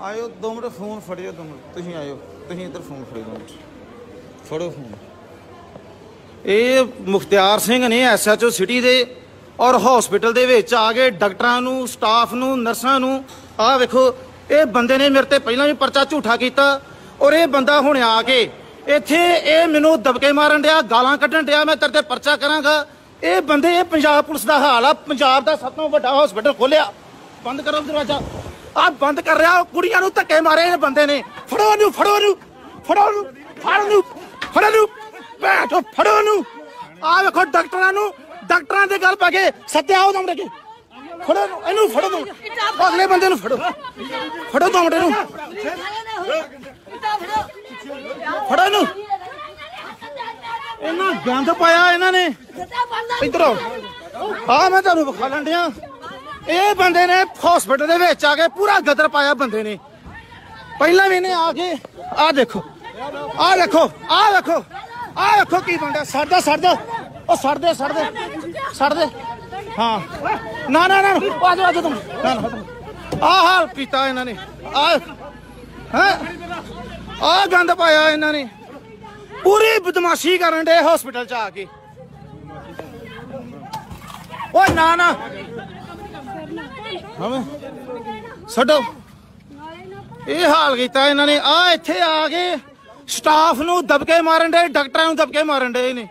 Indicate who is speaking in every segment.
Speaker 1: ਆਇਓ ਦੋ minute, phone ਫੜਿਓ ਦੋ ਮਿੰਟ। ਤੁਸੀਂ ਆਇਓ, ਤੁਸੀਂ ਇੱਧਰ ਫੋਨ ਫੜਿਓ ਦੋ ਮਿੰਟ। ਫੜੋ ਫੋਨ। ਇਹ ਮੁਖਤਿਆਰ ਸਿੰਘ ਨੇ ਐਸਐਚਓ ਸਿਟੀ ਦੇ ਔਰ ਹਸਪੀਟਲ ਦੇ ਵਿੱਚ ਆ ਕੇ ਡਾਕਟਰਾਂ ਨੂੰ ਸਟਾਫ ਨੂੰ, ਨਰਸਾਂ ਨੂੰ, ਆਹ ਵੇਖੋ, ਇਹ ਬੰਦੇ ਨੇ ਮੇਰੇ ਤੇ ਪਹਿਲਾਂ ਵੀ ਪਰਚਾ ਝੂਠਾ ਕੀਤਾ ਔਰ ਇਹ ਬੰਦਾ ਹੁਣ ਆ ਕੇ ਇੱਥੇ ਇਹ ਮੈਨੂੰ ਦਬਕੇ ਮਾਰਨ ਡਿਆ, ਗਾਲਾਂ ਕੱਢਣ ਡਿਆ, ਮੈਂ ਤੇਰੇ ਤੇ ਪਰਚਾ ਕਰਾਂਗਾ। ਇਹ ਬੰਦੇ, ਇਹ ਪੰਜਾਬ ਪੁਲਿਸ ਦਾ ਹਾਲ ਆ। ਪੰਜਾਬ ਦਾ ਸਭ ਤੋਂ ਵੱਡਾ ਹਸਪੀਟਲ ਖੋਲਿਆ। ਬੰਦ ਕਰੋ ਦਰਵਾਜ਼ਾ। ਆ ਬੰਦ ਕਰ ਰਿਹਾ ਕੁੜੀਆਂ ਨੂੰ ਧੱਕੇ ਮਾਰੇ ਇਹ ਬੰਦੇ ਨੇ। ਫੜੋ ਇਹਨੂੰ ਫੜੋ ਇਹਨੂੰ ਫੜੋ ਇਹਨੂੰ ਫੜੋ ਇਹਨੂੰ ਫੜੋ ਇਹਨੂੰ ਬੈਠੋ ਫੜੋ ਇਹਨੂੰ। ਆ ਵੇਖੋ ਡਾਕਟਰਾਂ ਨੂੰ ਡਾਕਟਰਾਂ ਦੇ ਗੱਲ ਪਾ ਕੇ ਸੱਤਿਆ ਉਹ ਦਮ ਕੇ। ਫੜੋ ਇਹਨੂੰ ਇਹਨੂੰ ਫੜੋ ਦੋ ਅਗਲੇ ਬੰਦੇ ਨੂੰ ਫੜੋ। ਫੜੋ ਦੋ ਮੁੰਡੇ ਨੂੰ ਫੜੋ ਇਹਨੂੰ। ਇਹਨਾਂ ਗੰਦ ਪਾਇਆ ਇਹਨਾਂ ਨੇ। ਇੱਧਰ। ਆ ਮੈਂ ਤੁਹਾਨੂੰ ਵਿਖਾ ਲੰਡਿਆ ਇਹ ਬੰਦੇ ਨੇ ਹਸਪੀਟਲ ਦੇ ਵਿੱਚ ਆ ਕੇ ਪੂਰਾ ਗਦਰ ਪਾਇਆ ਬੰਦੇ ਨੇ। ਪਹਿਲਾਂ ਵੀ ਇਹਨੇ ਆ ਕੇ ਆ ਦੇਖੋ ਆ ਦੇਖੋ ਆ ਦੇਖੋ ਆ ਦੇਖੋ ਕੀ ਬੰਦਾ, ਸੜਦਾ ਸੜਦਾ, ਉਹ ਸੜਦੇ ਸੜਦੇ ਸੜਦੇ। ਹਾਂ। ਨਾ ਨਾ ਨਾ, ਆ ਜਾ ਆ ਜਾ ਤੂੰ ਆ ਹਾਲ ਕੀਤਾ ਇਹਨਾਂ ਨੇ। ਆ ਹੈ? ਆ ਗੰਦ ਪਾਇਆ ਇਹਨਾਂ ਨੇ। ਪੂਰੀ ਬਦਮਾਸ਼ੀ ਕਰਨ ਦੇ ਹਸਪੀਟਲ ਚ ਆ ਕੇ। ਓ ਨਾ ਨਾ। ਹਵੇਂ ਛੱਡੋ। ਇਹ ਹਾਲ ਕੀਤਾ ਇਹਨਾਂ ਨੇ। ਆ ਇੱਥੇ ਆ ਕੇ ਸਟਾਫ ਨੂੰ ਦਬਕੇ ਮਾਰਨ ਦੇ ਡਾਕਟਰਾਂ ਨੂੰ ਦਬਕੇ ਮਾਰਨ ਦੇ ਨੇ।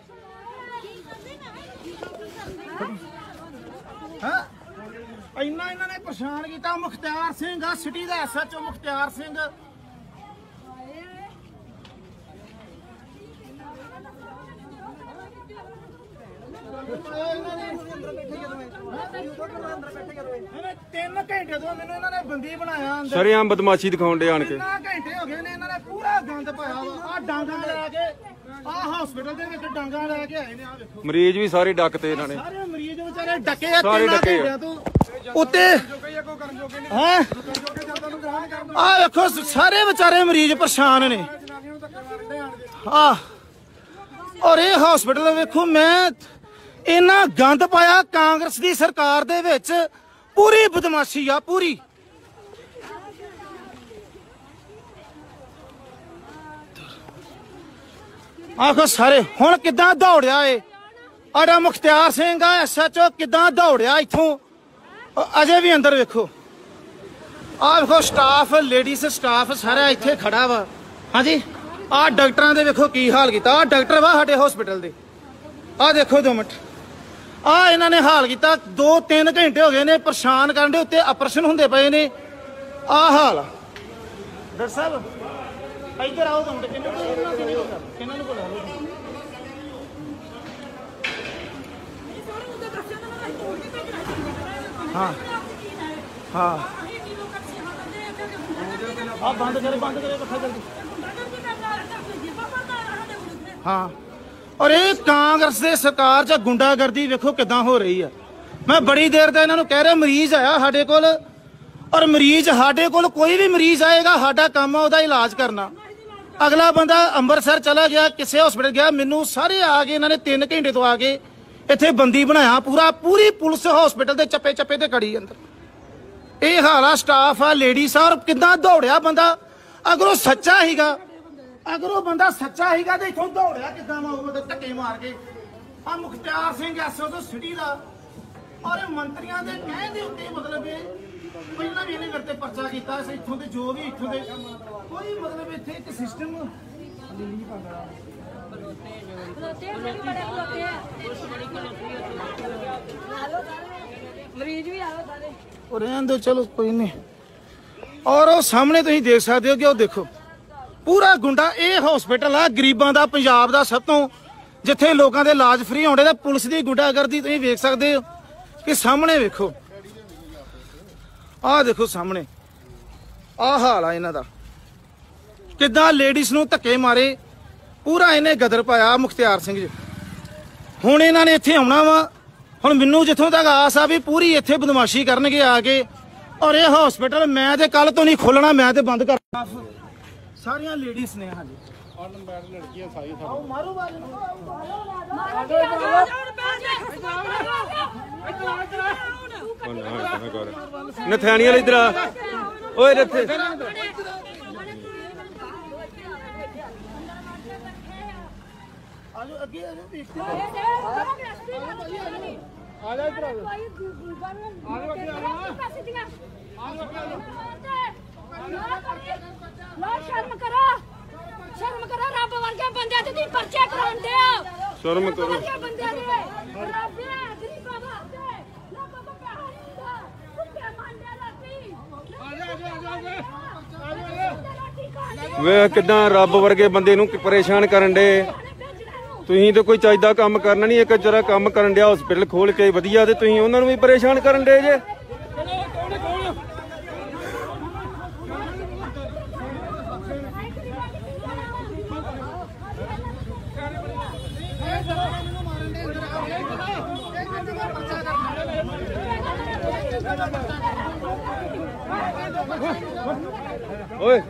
Speaker 1: ਹਾਂ? ਇੰਨਾ ਇਹਨਾਂ ਨੇ ਪਰੇਸ਼ਾਨ ਕੀਤਾ। ਮੁਖਤਿਆਰ ਸਿੰਘ ਆ, ਸਿਟੀ ਦਾ ਐਸਐਚਓ ਮੁਖਤਿਆਰ ਸਿੰਘ। ਤਿੰਨ ਘੰਟੇ ਤੋਂ ਮੈਨੂੰ ਇਹਨਾਂ ਨੇ ਬੰਦੀ ਬਣਾਇਆ ਅੰਦਰ।
Speaker 2: ਸ਼ਰੇਆਮ ਬਦਮਾਸ਼ੀ ਦਿਖਾਉਣ ਦੇ ਆਣ ਕੇ।
Speaker 1: ਘੰਟੇ ਹੋ ਗਏ ਨੇ ਇਹਨਾਂ ਨੇ ਪੂਰਾ ਗੰਦ ਪਾਇਆ ਵਾ। ਆ ਡਾਂਗਾ ਲੈ ਕੇ ਆ ਹਸਪੀਟਲ ਦੇ ਵਿੱਚ ਡਾਂਗਾ ਲੈ ਕੇ ਆਏ ਨੇ ਆ ਵੇਖੋ।
Speaker 2: ਮਰੀਜ਼ ਵੀ ਸਾਰੇ ਡੱਕਤੇ ਇਹਨਾਂ ਨੇ।
Speaker 1: ਸਾਰੇ ਮਰੀਜ਼ ਵਿਚਾਰੇ ਡੱਕੇ ਆ
Speaker 2: ਸਾਰੇ
Speaker 1: ਤਿੰਨਾਂ
Speaker 2: ਡੱਕੇ ਆ।
Speaker 1: ਘੰਟਿਆਂ ਤੋਂ ਉੱਤੇ। ਹੈ? ਆ ਵੇਖੋ ਸਾਰੇ ਵਿਚਾਰੇ ਮਰੀਜ਼ ਪਰੇਸ਼ਾਨ ਨੇ। ਆ ਔਰ ਇਹ ਹਸਪੀਟਲ ਵੇਖੋ ਮੈਂ ਇੰਨਾ ਗੰਦ ਪਾਇਆ ਕਾਂਗਰਸ ਦੀ ਸਰਕਾਰ ਦੇ ਵਿੱਚ। ਪੂਰੀ ਬਦਮਾਸ਼ੀ ਆ, ਪੂਰੀ। ਆਖੋ ਸਾਰੇ, ਹੁਣ ਕਿੱਦਾਂ ਦੌੜਿਆ ਏ? ਆੜਾ ਮੁਖਤਿਆਰ ਸਿੰਘ ਆ ਐਸਐਚਓ ਕਿੱਦਾਂ ਦੌੜਿਆ ਇੱਥੋਂ? ਅਜੇ ਵੀ ਅੰਦਰ ਵੇਖੋ। ਆਹ ਵੇਖੋ ਸਟਾਫ, ਲੇਡੀਜ਼ ਸਟਾਫ ਸਾਰਾ ਇੱਥੇ ਖੜਾ ਵਾ। ਹਾਂਜੀ? ਆਹ ਡਾਕਟਰਾਂ ਦੇ ਵੇਖੋ ਕੀ ਹਾਲ ਕੀਤਾ। ਆਹ ਡਾਕਟਰ ਵਾ ਸਾਡੇ ਹਸਪੀਟਲ ਦੇ। ਆਹ ਦੇਖੋ ਦੋ ਮਿੰਟ। ਆ ਇਹਨਾਂ ਨੇ ਹਾਲ ਕੀਤਾ। 2-3 ਘੰਟੇ ਹੋ ਗਏ ਨੇ ਪਰੇਸ਼ਾਨ ਕਰਨ ਦੇ ਉੱਤੇ ਆਪਰੇਸ਼ਨ ਹੁੰਦੇ ਪਏ ਨੇ। ਆ ਹਾਲ। ਡਾਕਟਰ ਸਾਹਿਬ, ਇੱਧਰ ਆਓ ਦੋ ਮਿੰਟ ਨੂੰ ਇਹਨਾਂ ਨੂੰ ਨਹੀਂ ਬੋਲਣਾ ਹਾਂ। ਹਾਂ। ਆ ਬੰਦ ਕਰੇ ਬੰਦ ਕਰੇ ਪੱਖਾ ਜਲਦੀ ਹਾਂ। ਔਰ ਇਹ ਕਾਂਗਰਸ ਦੇ ਸਰਕਾਰ 'ਚ ਗੁੰਡਾਗਰਦੀ ਵੇਖੋ ਕਿਦਾਂ ਹੋ ਰਹੀ ਆ ਮੈਂ ਬੜੀ ਦੇਰ ਦਾ ਇਹਨਾਂ ਨੂੰ ਕਹਿ ਰਿਹਾ, ਮਰੀਜ਼ ਆਇਆ ਸਾਡੇ ਕੋਲ। ਔਰ ਮਰੀਜ਼ ਸਾਡੇ ਕੋਲ, ਕੋਈ ਵੀ ਮਰੀਜ਼ ਆਏਗਾ, ਸਾਡਾ ਕੰਮ ਆ ਉਹਦਾ ਇਲਾਜ ਕਰਨਾ। ਅਗਲਾ ਬੰਦਾ ਅੰਮ੍ਰਿਤਸਰ ਚਲਾ ਗਿਆ, ਕਿਸੇ ਹਸਪੀਟਲ ਗਿਆ, ਮੈਨੂੰ ਸਾਰੇ ਆ ਕੇ ਇਹਨਾਂ ਨੇ 3 ਘੰਟੇ ਤੋਂ ਆ ਕੇ ਇੱਥੇ ਬੰਦੀ ਬਣਾਇਆ, ਪੂਰਾ, ਪੂਰੀ ਪੁਲਿਸ ਹਸਪੀਟਲ ਦੇ ਚੱਪੇ ਚੱਪੇ ਤੇ ਖੜੀ ਅੰਦਰ। ਇਹ ਹਾਲਾ ਸਟਾਫ ਆ ਲੇਡੀਜ਼ ਆ, ਔਰ ਦੌੜਿਆ ਬੰਦਾ? ਅਗਰ ਉਹ ਸੱਚਾ ਹੀਗਾ ਅਗਰ ਉਹ ਬੰਦਾ ਸੱਚਾ ਹੀਗਾ ਤੇ ਇਥੋਂ ਦੌੜਿਆ ਕਿੱਦਾਂ ਵਾ ਉਹ ਧੱਕੇ ਮਾਰ ਕੇ। ਆ ਮੁਖਤਿਆਰ ਸਿੰਘ ਐਸਓ ਤੋਂ ਸਿਟੀ ਦਾ। ਔਰ ਮੰਤਰੀਆਂ ਦੇ ਕਹਿਣ ਦੇ ਉੱਤੇ ਮਤਲਬ ਇਹ ਪਹਿਲਾਂ ਵੀ ਇਹਨੇ ਮੇਰੇ ਤੇ ਪਰਚਾ ਕੀਤਾ ਸੀ, ਇੱਥੋਂ ਦੇ ਜੋ ਵੀ, ਇੱਥੋਂ ਦੇ। ਕੋਈ ਮਤਲਬ ਇੱਥੇ ਇੱਕ ਸਿਸਟਮ
Speaker 3: ਮਰੀਜ਼ ਵੀ ਆਓ ਸਾਰੇ
Speaker 1: ਉਹ ਰਹਿਣ ਦਿਓ, ਚਲੋ ਕੋਈ ਨਹੀਂ। ਔਰ ਉਹ ਸਾਹਮਣੇ ਤੁਸੀਂ ਦੇਖ ਸਕਦੇ ਹੋ ਕਿ ਉਹ ਦੇਖੋ। ਪੂਰਾ ਗੁੰਡਾ ਇਹ ਹਸਪੀਟਲ ਆ, ਗਰੀਬਾਂ ਦਾ, ਪੰਜਾਬ ਦਾ ਸਭ ਤੋਂ। ਜਿੱਥੇ ਲੋਕਾਂ ਦੇ ਇਲਾਜ ਫ੍ਰੀ ਹੋਣੇ ਤੇ ਪੁਲਿਸ ਦੀ ਗੁੰਡਾਗਰਦੀ ਤੁਸੀਂ ਵੇਖ ਸਕਦੇ ਹੋ ਕਿ ਸਾਹਮਣੇ ਵੇਖੋ। ਆਹ ਦੇਖੋ ਸਾਹਮਣੇ। ਆਹ ਹਾਲ ਆ ਇਹਨਾਂ ਦਾ। ਕਿੱਦਾਂ ਲੇਡੀਜ਼ ਨੂੰ ਧੱਕੇ ਮਾਰੇ। ਪੂਰਾ ਇਹਨੇ ਗਦਰ ਪਾਇਆ ਮੁਖਤਿਆਰ ਸਿੰਘ ਜੀ। ਹੁਣ ਇਹਨਾਂ ਨੇ ਇੱਥੇ ਆਉਣਾ ਵਾ। ਹੁਣ ਮੈਨੂੰ ਜਿੱਥੋਂ ਤੱਕ ਆਸ ਆ ਵੀ ਪੂਰੀ ਇੱਥੇ ਬਦਮਾਸ਼ੀ ਕਰਨਗੇ ਆ ਕੇ। ਔਰ ਇਹ ਹਸਪੀਟਲ ਮੈਂ ਤੇ ਕੱਲ ਤੋਂ ਨਹੀਂ ਖੋਲਣਾ ਮੈਂ ਤੇ ਬੰਦ ਕਰਨਾ ਸਾਰੀਆਂ ਲੇਡੀਜ਼ ਨੇ ਹਾਂਜੀ। ਆਓ ਮਾਰੋ ਬਾਜ ਨੂੰ।
Speaker 2: ਨਥਾਨੀਆਂ ਇਧਰ ਆ। ਓਏ ਇੱਥੇ।
Speaker 1: ਆਜੋ ਅੱਗੇ ਆਜੋ ਦੇਖਦੇ
Speaker 3: ਆ ਜਾ ਇਧਰ ਆ ਜਾ ਲੋ ਸ਼ਰਮ ਕਰੋ। ਸ਼ਰਮ ਕਰੋ ਰੱਬ ਵਰਗੇ ਬੰਦੇ ਤੇ ਤੁਸੀਂ ਪਰਚੇ ਕਰਾਉਂਦੇ ਹੋ।
Speaker 2: ਸ਼ਰਮ
Speaker 3: ਰੱਬ
Speaker 2: ਕਰੋ।
Speaker 3: ਵਰਗੇ ਬੰਦੇ ਦੇ। ਰੱਬ ਹੈ ਗਰੀਬਾਂ ਵਾਸਤੇ। ਰੱਬ ਕੋ ਪੈਸਾ ਨਹੀਂ ਹੁੰਦਾ। ਕੁੱਤੇ ਮੰਡੇ ਰਾਤੀ ਆ ਜਾ ਆ ਜਾ ਆ ਜਾ
Speaker 2: ਵੇ ਕਿਦਾਂ ਰੱਬ ਵਰਗੇ ਬੰਦੇ ਨੂੰ ਪਰੇਸ਼ਾਨ ਕਰਨ ਦੇ। ਤੁਸੀਂ ਤੇ ਕੋਈ ਚਾਹੀਦਾ ਕੰਮ ਕਰਨਾ ਨਹੀਂ ਇੱਕ ਜਰਾ ਕੰਮ ਕਰਨ ਡਿਆ ਹਸਪੀਟਲ ਖੋਲ ਕੇ ਵਧੀਆ ਤੇ ਤੁਸੀਂ ਉਹਨਾਂ ਨੂੰ ਵੀ ਪਰੇਸ਼ਾਨ ਕਰਨ ਦੇ ਜੇ। ਓਏ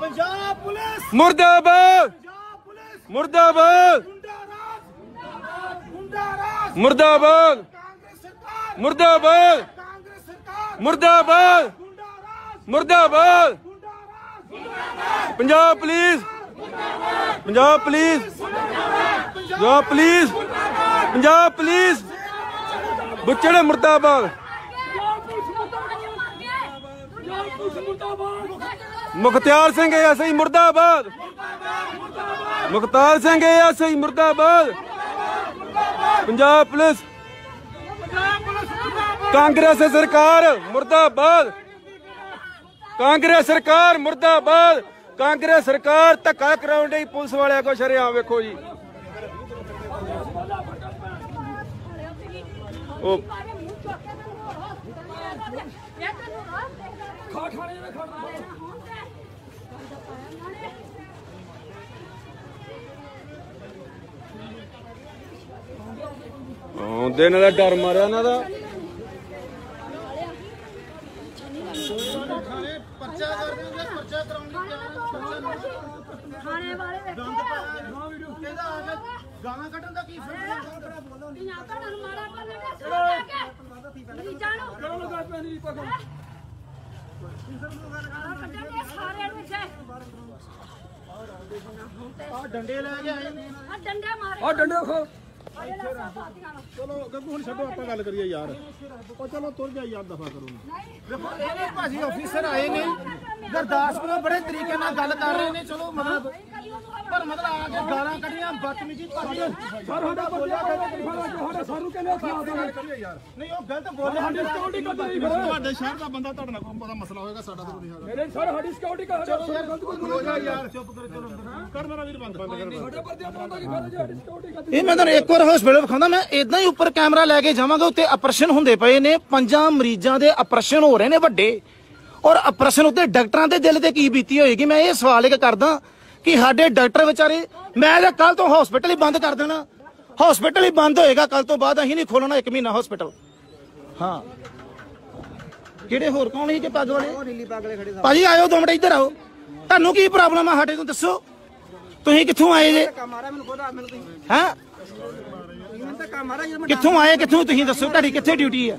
Speaker 1: ਪੰਜਾਬ ਪੁਲਿਸ!
Speaker 2: ਮੁਰਦਾਬਾਦ!
Speaker 1: ਪੰਜਾਬ ਪੁਲਿਸ!
Speaker 2: ਮੁਰਦਾਬਾਦ!
Speaker 1: ਗੁੰਡਾ ਰਾਜ ਗੁੰਡਾ ਰਾਜ
Speaker 2: ਮੁਰਦਾਬਾਦ!
Speaker 1: ਕਾਂਗਰਸ ਸਰਕਾਰ!
Speaker 2: ਮੁਰਦਾਬਾਦ!
Speaker 1: ਕਾਂਗਰਸ ਸਰਕਾਰ!
Speaker 2: ਮੁਰਦਾਬਾਦ! ਮੁਰਦਾਬਾਦ! Punjab police! Punjab police! Punjab police! Punjab police! ਬੁੱਚੜੇ ਮੁਰਦਾਬਾਦ! ਮੁਖਤਿਆਰ ਸਿੰਘ ਐਸਆਈ ਮੁਰਦਾਬਾਦ। ਮੁਖਤਾਰ ਸਿੰਘ ਐਸਆਈ ਮੁਰਦਾਬਾਦ। ਪੰਜਾਬ ਪੁਲਿਸ। ਕਾਂਗਰਸ ਸਰਕਾਰ ਮੁਰਦਾਬਾਦ। ਕਾਂਗਰਸ ਸਰਕਾਰ ਮੁਰਦਾਬਾਦ। ਕਾਂਗਰਸ ਸਰਕਾਰ ਧੱਕਾ ਕਰਾਉਣ ਡਈ ਪੁਲਿਸ ਵਾਲਿਆਂ ਕੋ ਸ਼ਰਿਆ ਵੇਖੋ ਜੀ। ਉਹ ਹਾਂ ਦਿਨ ਦਾ ਡਰ ਮਾਰਿਆ ਇਹਨਾਂ ਦਾ।
Speaker 1: ਪਰਚਾ ਕਰ ਦਿੰਦੇ ਪਰਚਾ ਕਰਾਉਣ
Speaker 3: ਖਾਣੇ ਵਾਲੇ ਵੇਖੋ
Speaker 1: ਇਹਦਾ ਆ ਕੇ ਗਾਣਾ ਕੱਢਣ ਦਾ ਕੀ ਫਾਇਦਾ
Speaker 3: ਧੀਆਂ ਭੈਣਾਂ ਨੂੰ ਮਾਰਾ ਕਰਨਗੇ ਸੁਣ ਕੇ। ਮਰੀਜ਼ਾਂ ਨੂੰ। ਕਿਉਂ ਲਗਾ ਪੈਣੀ ਪਗੋ ਕੱਢਣਗੇ ਸਾਰੇ ਨੂੰ ਇੱਥੇ
Speaker 1: ਆ ਡੰਡੇ ਲੈ ਕੇ ਆਏ
Speaker 3: ਆ ਡੰਡੇ ਮਾਰੇ
Speaker 4: ਆ ਡੰਡੇ ਖੋ।
Speaker 1: ਚਲੋ ਗੱਗੂ ਹੁਣ ਛੱਡੋ ਆਪਾਂ ਗੱਲ ਕਰੀਏ ਯਾਰ। ਉਹ ਚਲੋ ਤੁਰ ਜਾ ਯਾਰ ਦਫਾ ਕਰੋ। ਦੇਖੋ ਇਹਨੇ ਭਾਜੀ ਆਫੀਸਰ ਆਏ ਨੇ। ਗੁਰਦਾਸਪੁਰੋਂ ਬੜੇ ਤਰੀਕੇ ਨਾਲ ਗੱਲ ਕਰ ਰਹੇ ਨੇ ਚਲੋ ਮਤਲਬ ਪਰ ਮਤਲਬ ਆ ਕੇ ਗਾਲਾਂ ਕੱਢੀਆਂ ਬਦਤਮੀਜੀ ਭਾਜੀ
Speaker 4: ਸਰ ਸਾਡਾ ਬੋਲਿਆ ਕਹਿੰਦੇ ਸਾਡਾ ਸਾਨੂੰ ਕਹਿੰਦੇ ਖਿਲਾ ਦੋ
Speaker 1: ਨਹੀਂ ਉਹ ਗਲਤ ਬੋਲੇ
Speaker 4: ਸਾਡੀ ਸਿਕਿਉਰਿਟੀ ਕਰ ਲਈ ਫਿਰ।
Speaker 1: ਤੁਹਾਡੇ ਸ਼ਹਿਰ ਦਾ ਬੰਦਾ ਤੁਹਾਡੇ ਨਾਲ ਕੋਈ ਪਤਾ ਮਸਲਾ ਹੋਏਗਾ ਸਾਡਾ ਤਾਂ ਕੋਈ ਨਹੀਂ ਹੈਗਾ।
Speaker 4: ਮੇਰੇ ਸਰ ਸਾਡੀ ਸਿਕਿਉਰਿਟੀ ਕਰ ਗਲਤ ਕੋਈ
Speaker 1: ਹੋ ਜਾ ਯਾਰ। ਚੁੱਪ ਕਰ ਚਲੋ ਕਰ ਮੇਰਾ ਵੀਰ ਬੰਦ। ਬੰਦ ਕਰ
Speaker 4: ਸਾਡੇ ਪਰ ਦੇ ਪਾਉਂਦਾ ਕਿ ਫਿਰ ਸਾਡੀ ਸਿਕਿਉਰਿਟੀ ਕਰ
Speaker 1: ਇਹ ਮੈਂ ਤੁਹਾਨੂੰ ਇੱਕ ਵਾਰ ਹਸਪੀਟਲ ਵਿਖਾਉਂਦਾ ਮੈਂ ਇਦਾਂ ਹੀ ਉੱਪਰ ਕੈਮਰਾ ਲੈ ਕੇ ਜਾਵਾਂਗਾ ਉੱਤੇ ਆਪਰੇਸ਼ਨ ਹੁੰਦੇ ਪਏ ਨੇ ਪੰਜਾਂ ਮਰੀਜ਼ਾਂ ਦੇ ਆਪਰੇਸ਼ਨ ਹੋ ਰਹੇ ਨੇ ਵੱਡੇ। ਔਰ ਆਪਰੇਸ਼ਨ ਉੱਤੇ ਡਾਕਟਰਾਂ ਦੇ ਦਿਲ ਤੇ ਕੀ ਬੀਤੀ ਹੋਏਗੀ? ਮੈਂ ਇਹ ਸਵਾਲ ਇੱਕ ਕਰਦਾ ਕਿ ਸਾਡੇ ਡਾਕਟਰ ਵਿਚਾਰੇ ਮੈਂ ਤਾਂ ਕੱਲ ਤੋਂ ਹਸਪੀਟਲ ਹੀ ਬੰਦ ਕਰ ਦੇਣਾ। ਹਸਪੀਟਲ ਹੀ ਬੰਦ ਹੋਏਗਾ ਕੱਲ ਤੋਂ ਬਾਅਦ ਅਸੀਂ ਨਹੀਂ ਖੋਲਣਾ ਇੱਕ ਮਹੀਨਾ ਹਸਪੀਟਲ ਹਾਂ। ਕਿਹੜੇ ਹੋਰ ਕੌਣ ਸੀ ਕਿ ਪੱਗ ਵਾਲੇ? ਭਾਜੀ ਆਇਓ ਦੋ ਮਿੰਟ ਇੱਧਰ ਆਓ। ਤੁਹਾਨੂੰ ਕੀ ਪ੍ਰੋਬਲਮ ਆ ਸਾਡੇ ਤੋਂ ਦੱਸੋ? ਤੁਸੀਂ ਕਿੱਥੋਂ ਆਏ ਜੇ? ਹੈਂ
Speaker 4: ਮੈਨੂੰ ਤਾਂ ਕੰਮ ਆ ਰਿਹਾ ਜਦੋਂ
Speaker 1: ਕਿੱਥੋਂ ਆਏ ਕਿੱਥੋਂ ਤੁਸੀਂ ਦੱਸੋ? ਤੁਹਾਡੀ ਕਿੱਥੇ ਡਿਊਟੀ ਹੈ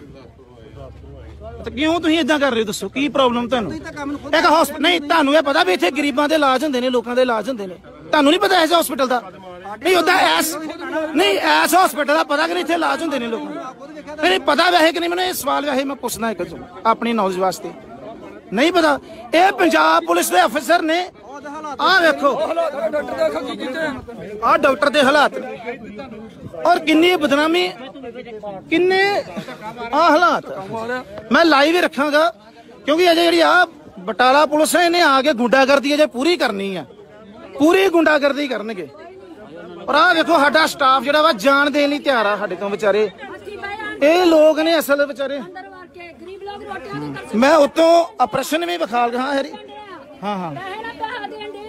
Speaker 1: ਤੇ ਕਿਉਂ ਤੁਸੀਂ ਇਦਾਂ ਕਰ ਰਹੇ ਹੋ? ਦੱਸੋ ਕੀ ਪ੍ਰੋਬਲਮ ਤੁਹਾਨੂੰ? ਇੱਕ ਹਸਪੀਟਲ ਨਹੀਂ ਤੁਹਾਨੂੰ ਇਹ ਪਤਾ ਵੀ ਇੱਥੇ ਗਰੀਬਾਂ ਦੇ ਇਲਾਜ ਹੁੰਦੇ ਨੇ ਲੋਕਾਂ ਦੇ ਇਲਾਜ ਹੁੰਦੇ ਨੇ। ਤੁਹਾਨੂੰ ਨਹੀਂ ਪਤਾ ਇਸ ਹਸਪੀਟਲ ਦਾ? ਨਹੀਂ ਉਦਾਂ ਐਸ ਨਹੀਂ ਐਸ ਹਸਪੀਟਲ ਦਾ ਪਤਾ ਕਿ ਨਹੀਂ ਇੱਥੇ ਇਲਾਜ ਹੁੰਦੇ ਨੇ ਲੋਕਾਂ ਦੇ। ਨਹੀਂ ਪਤਾ ਵੈਸੇ ਕਿ ਨਹੀਂ? ਮੈਨੂੰ ਇਹ ਸਵਾਲ ਵੈਸੇ ਮੈਂ ਪੁੱਛਣਾ ਇੱਕ ਤੋਂ ਆਪਣੀ ਨੌਲੇਜ ਵਾਸਤੇ। ਨਹੀਂ ਪਤਾ। ਇਹ ਪੰਜਾਬ ਪੁਲਿਸ ਦੇ ਅਫਸਰ ਨੇ ਆਹ ਵੇਖੋ। ਆਹ ਡਾਕਟਰ ਦੇ ਹਾਲਾਤ। ਔਰ ਕਿੰਨੀ ਬਦਨਾਮੀ ਕਿੰਨੇ ਆ ਹਾਲਾਤ। ਮੈਂ ਲਾਈਵ ਹੀ ਰੱਖਾਂਗਾ ਕਿਉਂਕਿ ਅਜੇ ਜਿਹੜੀ ਆ ਬਟਾਲਾ ਪੁਲਿਸ ਨੇ ਇਹਨੇ ਆ ਕੇ ਗੁੰਡਾਗਰਦੀ ਅਜੇ ਪੂਰੀ ਕਰਨੀ ਆ। ਪੂਰੀ ਗੁੰਡਾਗਰਦੀ ਕਰਨਗੇ। ਔਰ ਆ ਵੇਖੋ ਸਾਡਾ ਸਟਾਫ ਜਿਹੜਾ ਵਾ ਜਾਨ ਦੇਣ ਲਈ ਤਿਆਰ ਆ ਸਾਡੇ ਤੋਂ ਵਿਚਾਰੇ। ਇਹ ਲੋਕ ਨੇ ਅਸਲ ਵਿਚਾਰੇ। ਮੈਂ ਉਤੋਂ ਆਪਰੇਸ਼ਨ ਵੀ ਵਿਖਾਲ ਹਾਂ ਹਰੀ। ਹਾਂ ਹਾਂ।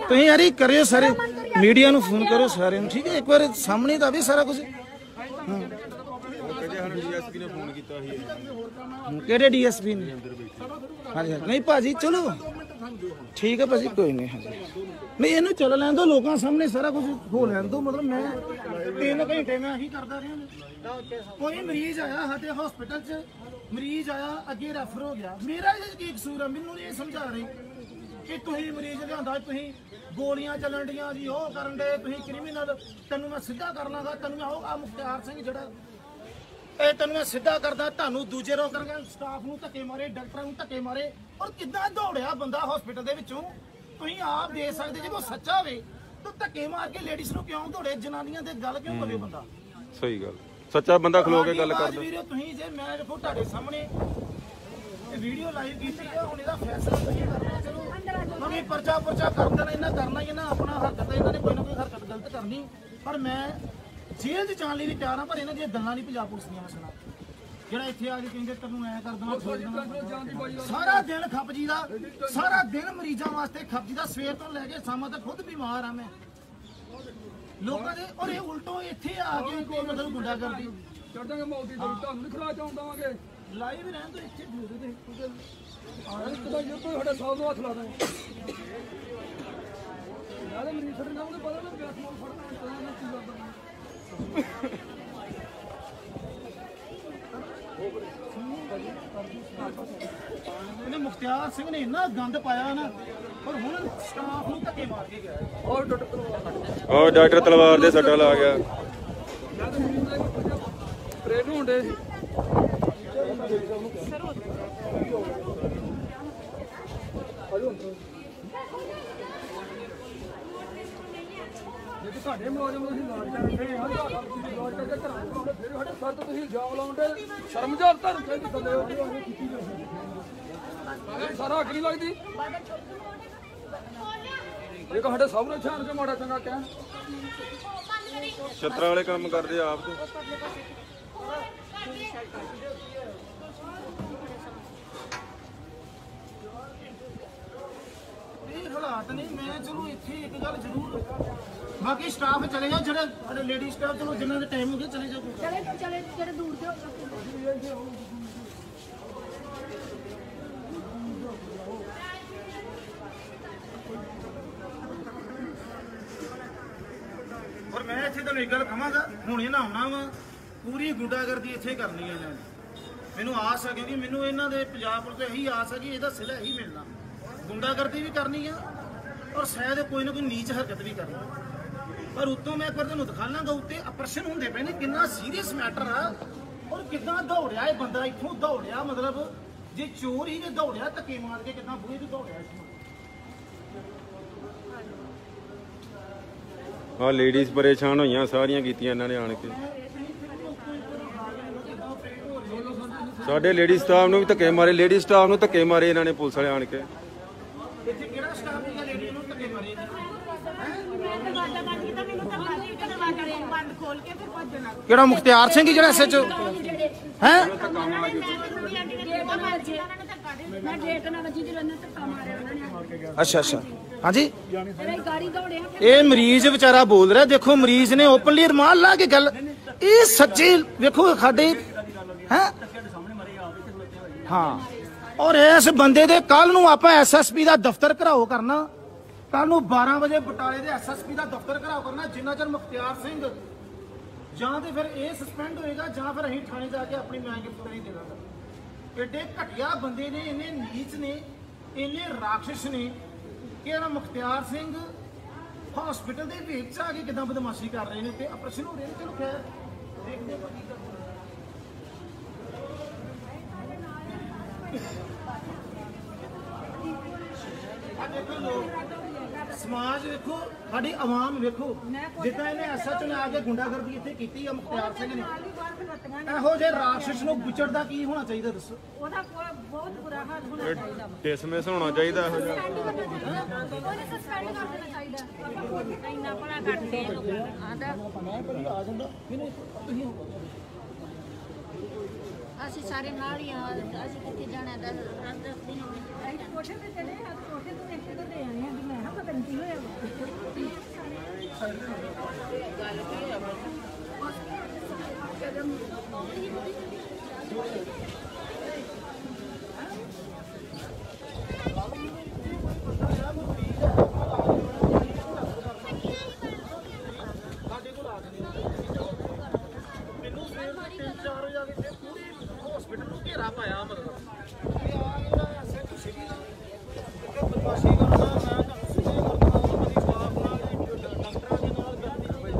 Speaker 1: ਤੁਸੀਂ ਯਾਰੀ ਕਰਿਓ ਸਾਰੇ। ਮੀਡੀਆ ਨੂੰ ਫੋਨ ਕਰੋ ਸਾਰਿਆਂ ਨੂੰ। ਠੀਕ ਹੈ ਇੱਕ ਵਾਰ ਸਾਹਮਣੇ ਤਾਂ ਵੀ ਸਾਰਾ ਕੁਝ। ਕਿਹੜੇ ਡੀਐਸਪੀ ਨੇ? ਹਾਂਜੀ। ਨਹੀਂ ਭਾਜੀ ਚਲੋ। ਠੀਕ ਹੈ ਭਾਜੀ ਕੋਈ ਨਹੀਂ ਹਾਂਜੀ। ਨਹੀਂ ਇਹਨੂੰ ਚੱਲ ਲੈਣ ਦੋ ਲੋਕਾਂ ਸਾਹਮਣੇ ਸਾਰਾ ਕੁਝ ਹੋ ਲੈਣ ਦੋ ਮਤਲਬ ਮੈਂ ਤਿੰਨ ਘੰਟੇ ਮੈਂ ਆਹੀ ਕਰਦਾ ਰਿਹਾ। ਕੋਈ ਮਰੀਜ਼ ਆਇਆ ਸਾਡੇ ਹਸਪੀਟਲ 'ਚ ਮਰੀਜ਼ ਆਇਆ ਅੱਗੇ ਰੈਫਰ ਹੋ ਗਿਆ। ਮੇਰਾ ਇਹ ਕੀ ਕਸੂਰ ਹੈ ਮੈਨੂੰ ਨਹੀਂ ਇਹ ਸਮਝਾ ਰਹੇ। ਕਿ ਤੁਸੀਂ ਮਰੀਜ਼ ਲਿਆਂਦਾ ਤੁਸੀਂ ਗੋਲੀਆਂ ਚੱਲਣ ਡੀਆਂ ਜੀ ਉਹ ਕਰਨ ਦੇ ਤੁਸੀਂ ਕ੍ਰਿਮੀਨਲ ਤੈਨੂੰ ਮੈਂ ਸਿੱਧਾ ਕਰ ਲਾਂਗਾ ਤੈਨੂੰ ਮੈਂ ਉਹ ਆ ਮੁਖਤਿਆਰ ਸਿੰਘ ਜਿਹੜਾ ਇਹ ਤੈਨੂੰ ਮੈਂ ਸਿੱਧਾ ਕਰਦਾ ਤੁਹਾਨੂੰ ਦੂਜੇ ਰੋ ਕਰਾਂਗਾ ਸਟਾਫ ਨੂੰ ਧੱਕੇ ਮਾਰੇ ਡਾਕਟਰਾਂ ਨੂੰ ਧੱਕੇ ਮਾਰੇ ਔਰ ਕਿੱਦਾਂ ਦੌੜਿਆ ਬੰਦਾ ਹਸਪੀਟਲ ਦੇ ਵਿੱਚੋਂ? ਤੁਸੀਂ ਆਪ ਦੇ ਸਕਦੇ ਜੇ ਉਹ ਸੱਚਾ ਹੋਵੇ ਤਾਂ ਧੱਕੇ ਮਾਰ ਕੇ ਲੇਡੀਜ਼ ਨੂੰ ਕਿਉਂ ਦੌੜੇ? ਜਨਾਨੀਆਂ ਦੇ ਗੱਲ ਕਿਉਂ ਕਰੇ ਬੰਦਾ?
Speaker 2: ਸਹੀ ਗੱਲ। ਸੱਚਾ ਬੰਦਾ ਖਲੋ ਕੇ ਗੱਲ ਕਰਦਾ।
Speaker 1: ਵੀਰੇ ਤੁਸੀਂ ਜੇ ਮੈਂ ਦੇਖੋ ਤੁਹਾਡੇ ਸਾਹਮਣੇ ਇਹ ਵੀਡੀਓ ਲਾਈਵ ਕੀਤੀ ਹੈ ਹੁਣ ਇਹਦਾ ਫੈਸਲਾ ਤੁਸੀਂ ਕਰਨਾ। ਨਵੀਂ ਪਰਚਾ ਪਰਚਾ ਕਰ ਦੇਣਾ ਇਹਨਾਂ ਕਰਨਾ ਹੀ ਇਹਨਾਂ ਆਪਣਾ ਹਰਕਤ ਇਹਨਾਂ ਨੇ ਕੋਈ ਨਾ ਕੋਈ ਹਰਕਤ ਗਲਤ ਕਰਨੀ। ਪਰ ਮੈਂ ਜੇਲ੍ਹ 'ਚ ਜਾਣ ਲਈ ਵੀ ਤਿਆਰ ਹਾਂ ਪਰ ਇਹਨਾਂ ਦੀਆਂ ਗੱਲਾਂ ਨਹੀਂ ਪੰਜਾਬ ਪੁਲਿਸ ਦੀਆਂ ਮਸਲਾ ਜਿਹੜਾ ਇੱਥੇ ਆ ਕੇ ਕਹਿੰਦੇ ਤੈਨੂੰ ਐ ਕਰ ਦੇਣਾ ਸਾਰਾ ਦਿਨ ਖੱਪ ਜੀ ਦਾ ਸਾਰਾ ਦਿਨ ਮਰੀਜ਼ਾਂ ਵਾਸਤੇ ਖੱਪ ਜੀ ਦਾ ਸਵੇਰ ਤੋਂ ਲੈ ਕੇ ਸ਼ਾਮਾਂ ਤੱਕ ਖੁਦ ਬਿਮਾਰ ਆ ਮੈਂ। ਲੋਕਾਂ ਦੇ ਔਰ ਇਹ ਉਲਟੋ ਇੱਥੇ ਆ ਕੇ ਕੋਈ ਮਤਲਬ ਗੁੰਡਾ ਕਰਦੀ
Speaker 4: ਚੜਾਂਗੇ ਮੌਤ ਦੀ ਤੁਹਾਨੂੰ ਨਹੀਂ ਖਲਾ ਚਾਉਂ ਦਵਾਂਗੇ
Speaker 1: ਲਾਈਵ ਰਹਿਣ ਤੋਂ ਇੱਥੇ ਦੂਰ ਦੇ ਕਿਉਂਕਿ
Speaker 4: ਆਹ ਇੱਕ ਤਾਂ ਜੇ ਕੋਈ ਸਾਡੇ ਸਾਹ ਨੂੰ ਹੱਥ ਲਾ ਦੇ ਨਾਲੇ ਮਰੀਜ਼ ਸਾਡੇ ਨਾਲ ਉਹਨੂੰ ਪਤਾ ਨਾ ਪਿਆਸ ਨਾਲ ਫੜਨਾ ਤਾਂ ਨਾ ਕੀ ਕਰਦਾ
Speaker 1: ਇਹਨੇ ਮੁਖਤਿਆਰ ਸਿੰਘ ਨੇ ਇੰਨਾ ਗੰਦ ਪਾਇਆ ਨਾ ਪਰ ਹੁਣ ਸਟਾਫ ਨੂੰ ਧੱਕੇ ਮਾਰ ਕੇ ਗਿਆ।
Speaker 4: ਔਰ ਟੁੱਟ ਕਰਵਾ
Speaker 2: ਉਹ ਡਾਕਟਰ ਤਲਵਾਰ ਦੇ ਸੱਟਾ ਲਾ ਗਿਆ।
Speaker 4: ਟ੍ਰੇਨ ਨੂੰ ਹੁੰਦੇ। ਜੇ ਤੁਹਾਡੇ ਮੁਲਾਜ਼ਮ ਨੂੰ ਅਸੀਂ ਕਰਦੇ ਹਾਂ ਤੁਹਾਡਾ ਤੁਸੀਂ ਇਲਾਜ ਕਰਕੇ ਘਰਾਂ ਨੂੰ ਆਉਂਦੇ ਫਿਰ ਸਾਡੇ ਸਰ ਤੁਸੀਂ ਇਲਜ਼ਾਮ ਲਾਉਂਦੇ ਸ਼ਰਮ ਜਾਂ ਤੁਹਾਨੂੰ ਚਾਹੀਦੀ ਥੱਲੇ ਉਹ ਸਾਰਾ ਅੱਗ ਨਹੀਂ ਲੱਗਦੀ ਇਹ ਸਾਡੇ ਸਾਹਮਣੇ ਛਾਣ ਕੇ ਮਾੜਾ ਚੰਗਾ ਕਹਿਣ
Speaker 2: ਛਤਰਾ ਵਾਲੇ ਕੰਮ ਕਰਦੇ ਆਪ ਤੇ।
Speaker 1: ਇਹ ਹਾਲਾਤ ਨਹੀਂ ਮੈਂ ਚਲੋ ਇੱਥੇ ਇੱਕ ਗੱਲ ਜ਼ਰੂਰ ਬਾਕੀ ਸਟਾਫ ਚਲੇ ਜਾਓ ਜਿਹੜੇ ਸਾਡੇ ਲੇਡੀ ਸਟਾਫ ਚਲੋ ਜਿਨ੍ਹਾਂ ਦੇ ਟਾਈਮ ਹੋ ਗਿਆ ਚਲੇ ਜਾਓ।
Speaker 3: ਚਲੇ ਚਲੇ ਜਿਹੜੇ ਦੂਰ ਦੇ
Speaker 1: ਪਰ ਮੈਂ ਇੱਥੇ ਤੁਹਾਨੂੰ ਇੱਕ ਗੱਲ ਕਹਾਂਗਾ ਹੁਣ ਇਹਨਾਂ ਆਉਣਾ ਵਾ ਪੂਰੀ ਗੁੰਡਾਗਰਦੀ ਇੱਥੇ ਕਰਨੀ ਹੈ ਇਹਨਾਂ ਨੇ। ਮੈਨੂੰ ਆਸ ਹੈ ਕਿਉਂਕਿ ਮੈਨੂੰ ਇਹਨਾਂ ਦੇ ਪੰਜਾਬ ਪੁਲਿਸ ਤੋਂ ਇਹੀ ਆਸ ਹੈ ਕਿ ਇਹਦਾ ਸਿਲਾ ਇਹੀ ਮਿਲਣਾ। ਗੁੰਡਾਗਰਦੀ ਵੀ ਕਰਨੀ ਆ ਔਰ ਸ਼ਾਇਦ ਕੋਈ ਨਾ ਕੋਈ ਨੀਚ ਹਰਕਤ ਵੀ ਕਰਨੀ ਪਰ ਉਤੋਂ ਮੈਂ ਇੱਕ ਵਾਰ ਤੁਹਾਨੂੰ ਦਿਖਾਣਾਗਾ ਉੱਤੇ ਆਪਰੇਸ਼ਨ ਹੁੰਦੇ ਪਏ ਨੇ, ਕਿੰਨਾ ਸੀਰੀਅਸ ਮੈਟਰ ਆ ਔਰ ਕਿੱਦਾਂ ਦੌੜਿਆ ਇਹ ਬੰਦਾ, ਇੱਥੋਂ ਦੌੜਿਆ ਮਤਲਬ ਜੇ ਚੋਰ ਹੀ ਨੇ ਦੌੜਿਆ, ਧੱਕੇ ਮਾਰ ਕੇ ਕਿੱਦਾਂ ਬੂਹੇ ਤੇ ਦੌੜਿਆ ਇੱਥੋਂ
Speaker 2: ਆ ਲੇਡੀਜ਼ ਪਰੇਸ਼ਾਨ ਹੋਈਆਂ, ਸਾਰੀਆਂ ਕੀਤੀਆਂ ਇਹਨਾਂ ਨੇ ਆਣ ਕੇ। ਸਾਡੇ ਲੇਡੀ ਸਟਾਫ ਨੂੰ ਵੀ ਧੱਕੇ ਮਾਰੇ ਲੇਡੀ ਸਟਾਫ ਨੂੰ ਧੱਕੇ ਮਾਰੇ ਇਹਨਾਂ ਨੇ, ਪੁਲਿਸ ਵਾਲੇ ਆਣ ਕੇ
Speaker 1: ਇੱਥੇ ਕਿਹੜਾ ਸਟਾਫ ਹੈਗਾ ਲੇਡੀ ਨੂੰ ਧੱਕੇ ਮਾਰੇ
Speaker 3: ਦਰਵਾਜ਼ਾ ਬੰਦ ਕੀਤਾ ਮੈਨੂੰ ਤਾਂ ਬੰਦ ਕੀਤਾ ਦਰਵਾਜ਼ਾ ਬੰਦ ਖੋਲ ਕੇ ਫਿਰ ਭੱਜਣਾ
Speaker 1: ਕਿਹੜਾ ਮੁਖਤਿਆਰ ਸਿੰਘ ਜਿਹੜਾ ਐਸਐਚਓ ਹੈ? ਅੱਛਾ ਅੱਛਾ। ਹਾਂਜੀ? ਇਹ ਮਰੀਜ਼ ਵਿਚਾਰਾ ਬੋਲ ਰਿਹਾ, ਦੇਖੋ ਮਰੀਜ਼ ਨੇ ਓਪਨਲੀ ਰਮਾਨ ਲਾ ਕੇ ਗੱਲ, ਇਹ ਸੱਚੇ ਵੇਖੋ ਸਾਡੇ, ਹੈ? ਹਾਂ। ਔਰ ਇਸ ਬੰਦੇ ਦੇ ਕੱਲ ਨੂੰ ਆਪਾਂ ਐਸਐਸਪੀ ਦਾ ਦਫ਼ਤਰ ਘਰਾਓ ਕਰਨਾ। ਕੱਲ ਨੂੰ 12 ਵਜੇ ਬਟਾਲੇ ਦੇ ਐਸਐਸਪੀ ਦਾ ਦਫ਼ਤਰ ਘਰਾਓ ਕਰਨਾ, ਜਿੰਨਾ ਚਿਰ ਮੁਖਤਿਆਰ ਸਿੰਘ ਜਾਂ ਤੇ ਫਿਰ ਇਹ ਸਸਪੈਂਡ ਹੋਏਗਾ, ਜਾਂ ਫਿਰ ਅਸੀਂ ਥਾਣੇ ਜਾ ਕੇ ਆਪਣੀ ਮੈਂ ਗ੍ਰਿਫਤਾਰੀ ਦੇ ਦਾਂਗਾ ਐਡੇ ਘਟਿਆ ਬੰਦੇ ਨੇ, ਇੰਨੇ ਨੀਚ ਨੇ, ਇੰਨੇ ਰਾਖਸ਼ ਨੇ ਕਿ ਇਹਨਾਂ ਮੁਖਤਿਆਰ ਸਿੰਘ ਹਸਪੀਟਲ ਦੇ ਵਿੱਚ ਆ ਕੇ ਕਿਦਾਂ ਬਦਮਾਸ਼ੀ ਕਰ ਰਹੇ ਨੇ ਤੇ ਆਪਰੇਸ਼ਨ ਹੋ ਰਹੇ ਚਲੋ ਖੈਰ, ਦੇਖਦੇ ਹਾਂ ਕੀ ਕਰਨਾ। ਆ ਦੇਖੋ ਲੋਕ। ਸਮਾਜ ਵੇਖੋ ਸਾਡੀ ਆਵਾਮ ਵੇਖੋ। ਜਿੱਦਾਂ ਇਹਨੇ ਐਸਐਚ ਨੇ ਆ ਕੇ ਗੁੰਡਾਗਰਦੀ ਇੱਥੇ ਕੀਤੀ ਆ ਮੁਖਤਿਆਰ ਸਿੰਘ ਨੇ। ਇਹੋ ਜਿਹੇ ਰਾਖਸ਼ ਨੂੰ ਵਿਚੜਦਾ ਕੀ ਹੋਣਾ ਚਾਹੀਦਾ ਦੱਸੋ?
Speaker 3: ਉਹਦਾ ਕੋਈ ਬਹੁਤ ਬੁਰਾ ਹਾਲ ਹੋਣਾ ਚਾਹੀਦਾ
Speaker 2: ਡਿਸਮਿਸ ਹੋਣਾ ਚਾਹੀਦਾ ਇਹੋ ਜਿਹਾ।
Speaker 3: ਉਹਨੇ ਸਸਪੈਂਡ ਕਰ ਦੇਣਾ ਚਾਹੀਦਾ ਇੰਨਾ ਭਲਾ ਕਰਦੇ ਆ। ਲੋਕਾਂ ਆਂਦਾ
Speaker 1: ਮੈਂ ਭਾਜੀ ਆ ਜਾਂਦਾ ਮੈਨੂੰ ਤੁਸੀਂ
Speaker 5: ਅਸੀਂ ਸਾਰੇ ਨਾਲ ਹੀ ਆ ਅਸੀਂ ਕਿੱਥੇ ਜਾਣਾ ਦਸ ਦਸ ਦਸ ਦਿਨ ਹੋ ਗਏ।
Speaker 3: ਕੋਠੇ ਤੇ ਚੜੇ ਆ ਕੋਠੇ ਤੋਂ ਦੇਖ ਕੇ ਤਾਂ ਦੇ ਆਏ ਆ। ਵੀ ਮੈਂ ਕਿਹਾ ਪਤਾ ਨਹੀਂ ਕੀ ਹੋਇਆ ਵਾ।
Speaker 1: ਮੈਨੂੰ ਸਵੇਰ ਦੇ 3-4 ਵਜੇ ਆ ਕੇ ਫਿਰ ਪੂਰੇ ਹਸਪੀਟਲ ਨੂੰ ਘੇਰਾ ਪਾਇਆ ਮਤਲਬ ਇਹ ਆ ਜਿਹੜਾ ਐਸਐਚ ਸਿਟੀ ਦਾ ਇੱਕ ਬਦਮਾਸ਼ੀ ਕਰਦਾ ਮੈਂ ਤੁਹਾਨੂੰ ਸਿੱਧੇ ਕਰਦਾ ਉਹਦੀ ਸਟਾਫ ਨਾਲ ਤੇ ਡਾਕਟਰਾਂ ਦੇ ਨਾਲ ਕਰਦੀ ਹੋਈ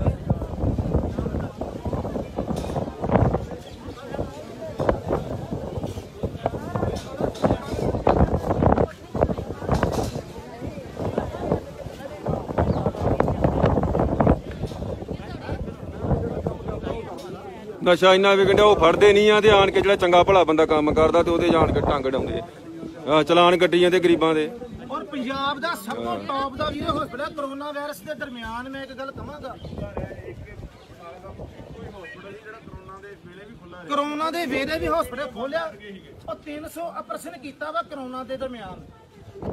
Speaker 2: ਨਸ਼ਾ ਇੰਨਾ ਵਿਕਣ ਉਹ ਫੜਦੇ ਨਹੀਂ ਆ ਤੇ ਆਣ ਕੇ ਜਿਹੜਾ ਚੰਗਾ ਭਲਾ ਬੰਦਾ ਕੰਮ ਕਰਦਾ ਤੇ ਉਹਦੇ ਜਾਣ ਕੇ ਟੰਗ ਡਾਉਂਦੇ ਆ। ਚਲਾਨ ਗੱਡੀਆਂ ਤੇ ਗਰੀਬਾਂ ਦੇ।
Speaker 1: ਔਰ ਪੰਜਾਬ ਦਾ ਸਭ ਤੋਂ ਟੌਪ ਦਾ ਵੀਰੇ ਹਸਪੀਟਲ ਕਰੋਨਾ ਵਾਇਰਸ ਦੇ ਦਰਮਿਆਨ ਮੈਂ ਇੱਕ ਗੱਲ ਕਹਾਂਗਾ ਕਰੋਨਾ ਦੇ ਵੇਲੇ ਵੀ ਹਸਪੀਟਲ ਖੋਲਿਆ, ਉਹ 300 ਆਪਰੇਸ਼ਨ ਕੀਤਾ ਵਾ ਕਰੋਨਾ ਦੇ ਦਰਮਿਆਨ।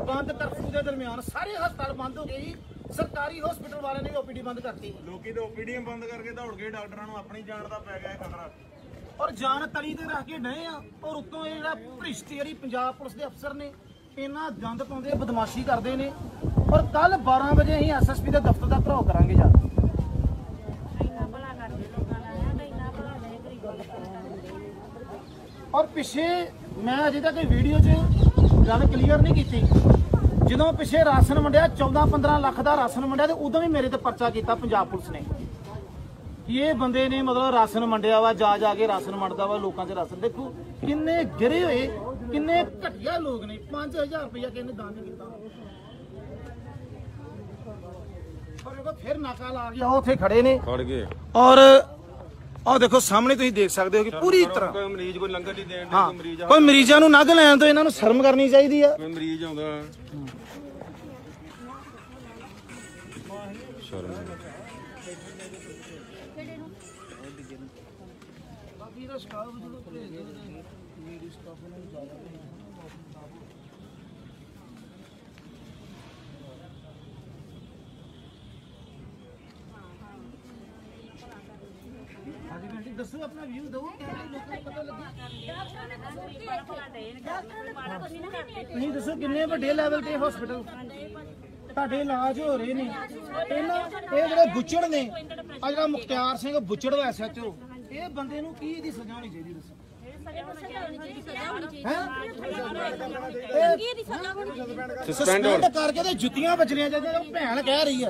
Speaker 1: ਬੰਦ ਕਰਫਿਊ ਦੇ ਦਰਮਿਆਨ, ਸਾਰੇ ਹਸਪਤਾਲ ਬੰਦ ਹੋ ਗਏ ਜੀ। ਸਰਕਾਰੀ ਹਸਪੀਟਲ ਵਾਲਿਆਂ ਨੇ ਵੀ ਓਪੀਡੀ ਬੰਦ ਕਰਤੀ।
Speaker 6: ਲੋਕੀ ਤਾਂ ਓਪੀਡੀਆਂ ਬੰਦ ਕਰਕੇ ਦੌੜ ਗਏ ਡਾਕਟਰਾਂ ਨੂੰ ਆਪਣੀ ਜਾਨ ਦਾ ਪੈ ਗਿਆ ਇਹ ਖਤਰਾ।
Speaker 1: ਔਰ ਜਾਨ ਤਲੀ ਤੇ ਰੱਖ ਕੇ ਡਏ ਆ ਔਰ ਉੱਤੋਂ ਇਹ ਜਿਹੜਾ ਭ੍ਰਿਸ਼ਟ ਜਿਹੜੀ ਪੰਜਾਬ ਪੁਲਿਸ ਦੇ ਅਫਸਰ ਨੇ ਇਹਨਾਂ ਗੰਦ ਪਾਉਂਦੇ ਬਦਮਾਸ਼ੀ ਕਰਦੇ ਨੇ। ਔਰ ਕੱਲ 12 ਵਜੇ ਅਸੀਂ ਐਸਐਸਪੀ ਦੇ ਦਫ਼ਤਰ ਦਾ ਘਰਾਓ ਕਰਾਂਗੇ
Speaker 5: ਦਾ
Speaker 1: ਔਰ ਪਿੱਛੇ ਮੈਂ ਅਜੇ ਤੱਕ ਇਹ ਵੀਡੀਓ 'ਚ ਗੱਲ ਕਲੀਅਰ ਨਹੀਂ ਕੀਤੀ। ਜਦੋਂ ਪਿੱਛੇ ਰਾਸ਼ਨ ਵੰਡਿਆ 14 15 ਲੱਖ ਦਾ ਰਾਸ਼ਨ ਵੰਡਿਆ ਤੇ ਉਦੋਂ ਵੀ ਮੇਰੇ ਤੇ ਪਰਚਾ ਕੀਤਾ ਪੰਜਾਬ ਪੁਲਿਸ ਨੇ। ਕਿ ਇਹ ਬੰਦੇ ਨੇ ਮਤਲਬ ਰਾਸ਼ਨ ਵੰਡਿਆ ਵਾ ਜਾ ਜਾ ਕੇ ਰਾਸ਼ਨ ਵੰਡਦਾ ਵਾ ਲੋਕਾਂ 'ਚ ਰਾਸ਼ਨ। ਦੇਖੋ ਕਿੰਨੇ ਗਿਰੇ ਹੋਏ ਕਿੰਨੇ ਘਟੀਆ ਲੋਕ ਨੇ 5000 ਰੁਪਇਆ ਕਿਹਨੇ ਦਾਨ ਨਹੀਂ ਕੀਤਾ। ਪਰ ਦੇਖੋ ਫਿਰ ਨਾਕਾ ਲਾ ਗਿਆ ਉਹ ਉੱਥੇ ਖੜੇ ਨੇ।
Speaker 2: ਫੜ ਗਏ।
Speaker 1: ਔਰ ਆਹ ਦੇਖੋ ਸਾਹਮਣੇ ਤੁਸੀਂ ਦੇਖ ਸਕਦੇ ਹੋ ਕਿ ਪੂਰੀ ਤਰ੍ਹਾਂ
Speaker 2: ਕੋਈ ਮਰੀਜ਼ ਕੋਈ ਲੰਗਰ ਨਹੀਂ ਦੇਣ ਦੇ ਕੋਈ ਮਰੀਜ਼ ਆ।
Speaker 1: ਕੋਈ ਮਰੀਜ਼ਾਂ ਨੂੰ ਨਗ ਲੈਣ ਤੋਂ ਇਹਨਾਂ ਨੂੰ ਸ਼ਰਮ ਕਰਨੀ ਚਾਹੀਦੀ ਆ।
Speaker 2: ਕੋਈ ਮਰੀਜ਼ ਆਉਂਦਾ। ਸ਼ਰਮ।
Speaker 1: ਦੱਸੋ ਆਪਣਾ ਵਿਊ ਦਿਓ ਤੁਸੀਂ ਦੱਸੋ ਕਿੰਨੇ ਵੱਡੇ ਲੈਵਲ ਤੇ ਹਸਪੀਟਲ ਤੁਹਾਡੇ ਇਲਾਜ ਹੋ ਰਹੇ ਨੇ। ਇਹਨਾਂ ਇਹ ਜਿਹੜੇ ਬੁੱਚੜ ਨੇ ਆ ਜਿਹੜਾ ਮੁਖਤਿਆਰ ਸਿੰਘ ਬੁੱਚੜ ਦਾ ਐਸਐਚਓ ਇਹ ਬੰਦੇ ਨੂੰ ਕੀ ਇਹਦੀ ਸਜ਼ਾ ਹੋਣੀ ਚਾਹੀਦੀ ਦੱਸੋ?
Speaker 2: ਸਸਪੈਂਡ
Speaker 1: ਕਰਕੇ ਤੇ ਜੁੱਤੀਆਂ ਵੱਜਣੀਆਂ ਚਾਹੀਦੀਆਂ ਭੈਣ ਕਹਿ ਰਹੀ ਆ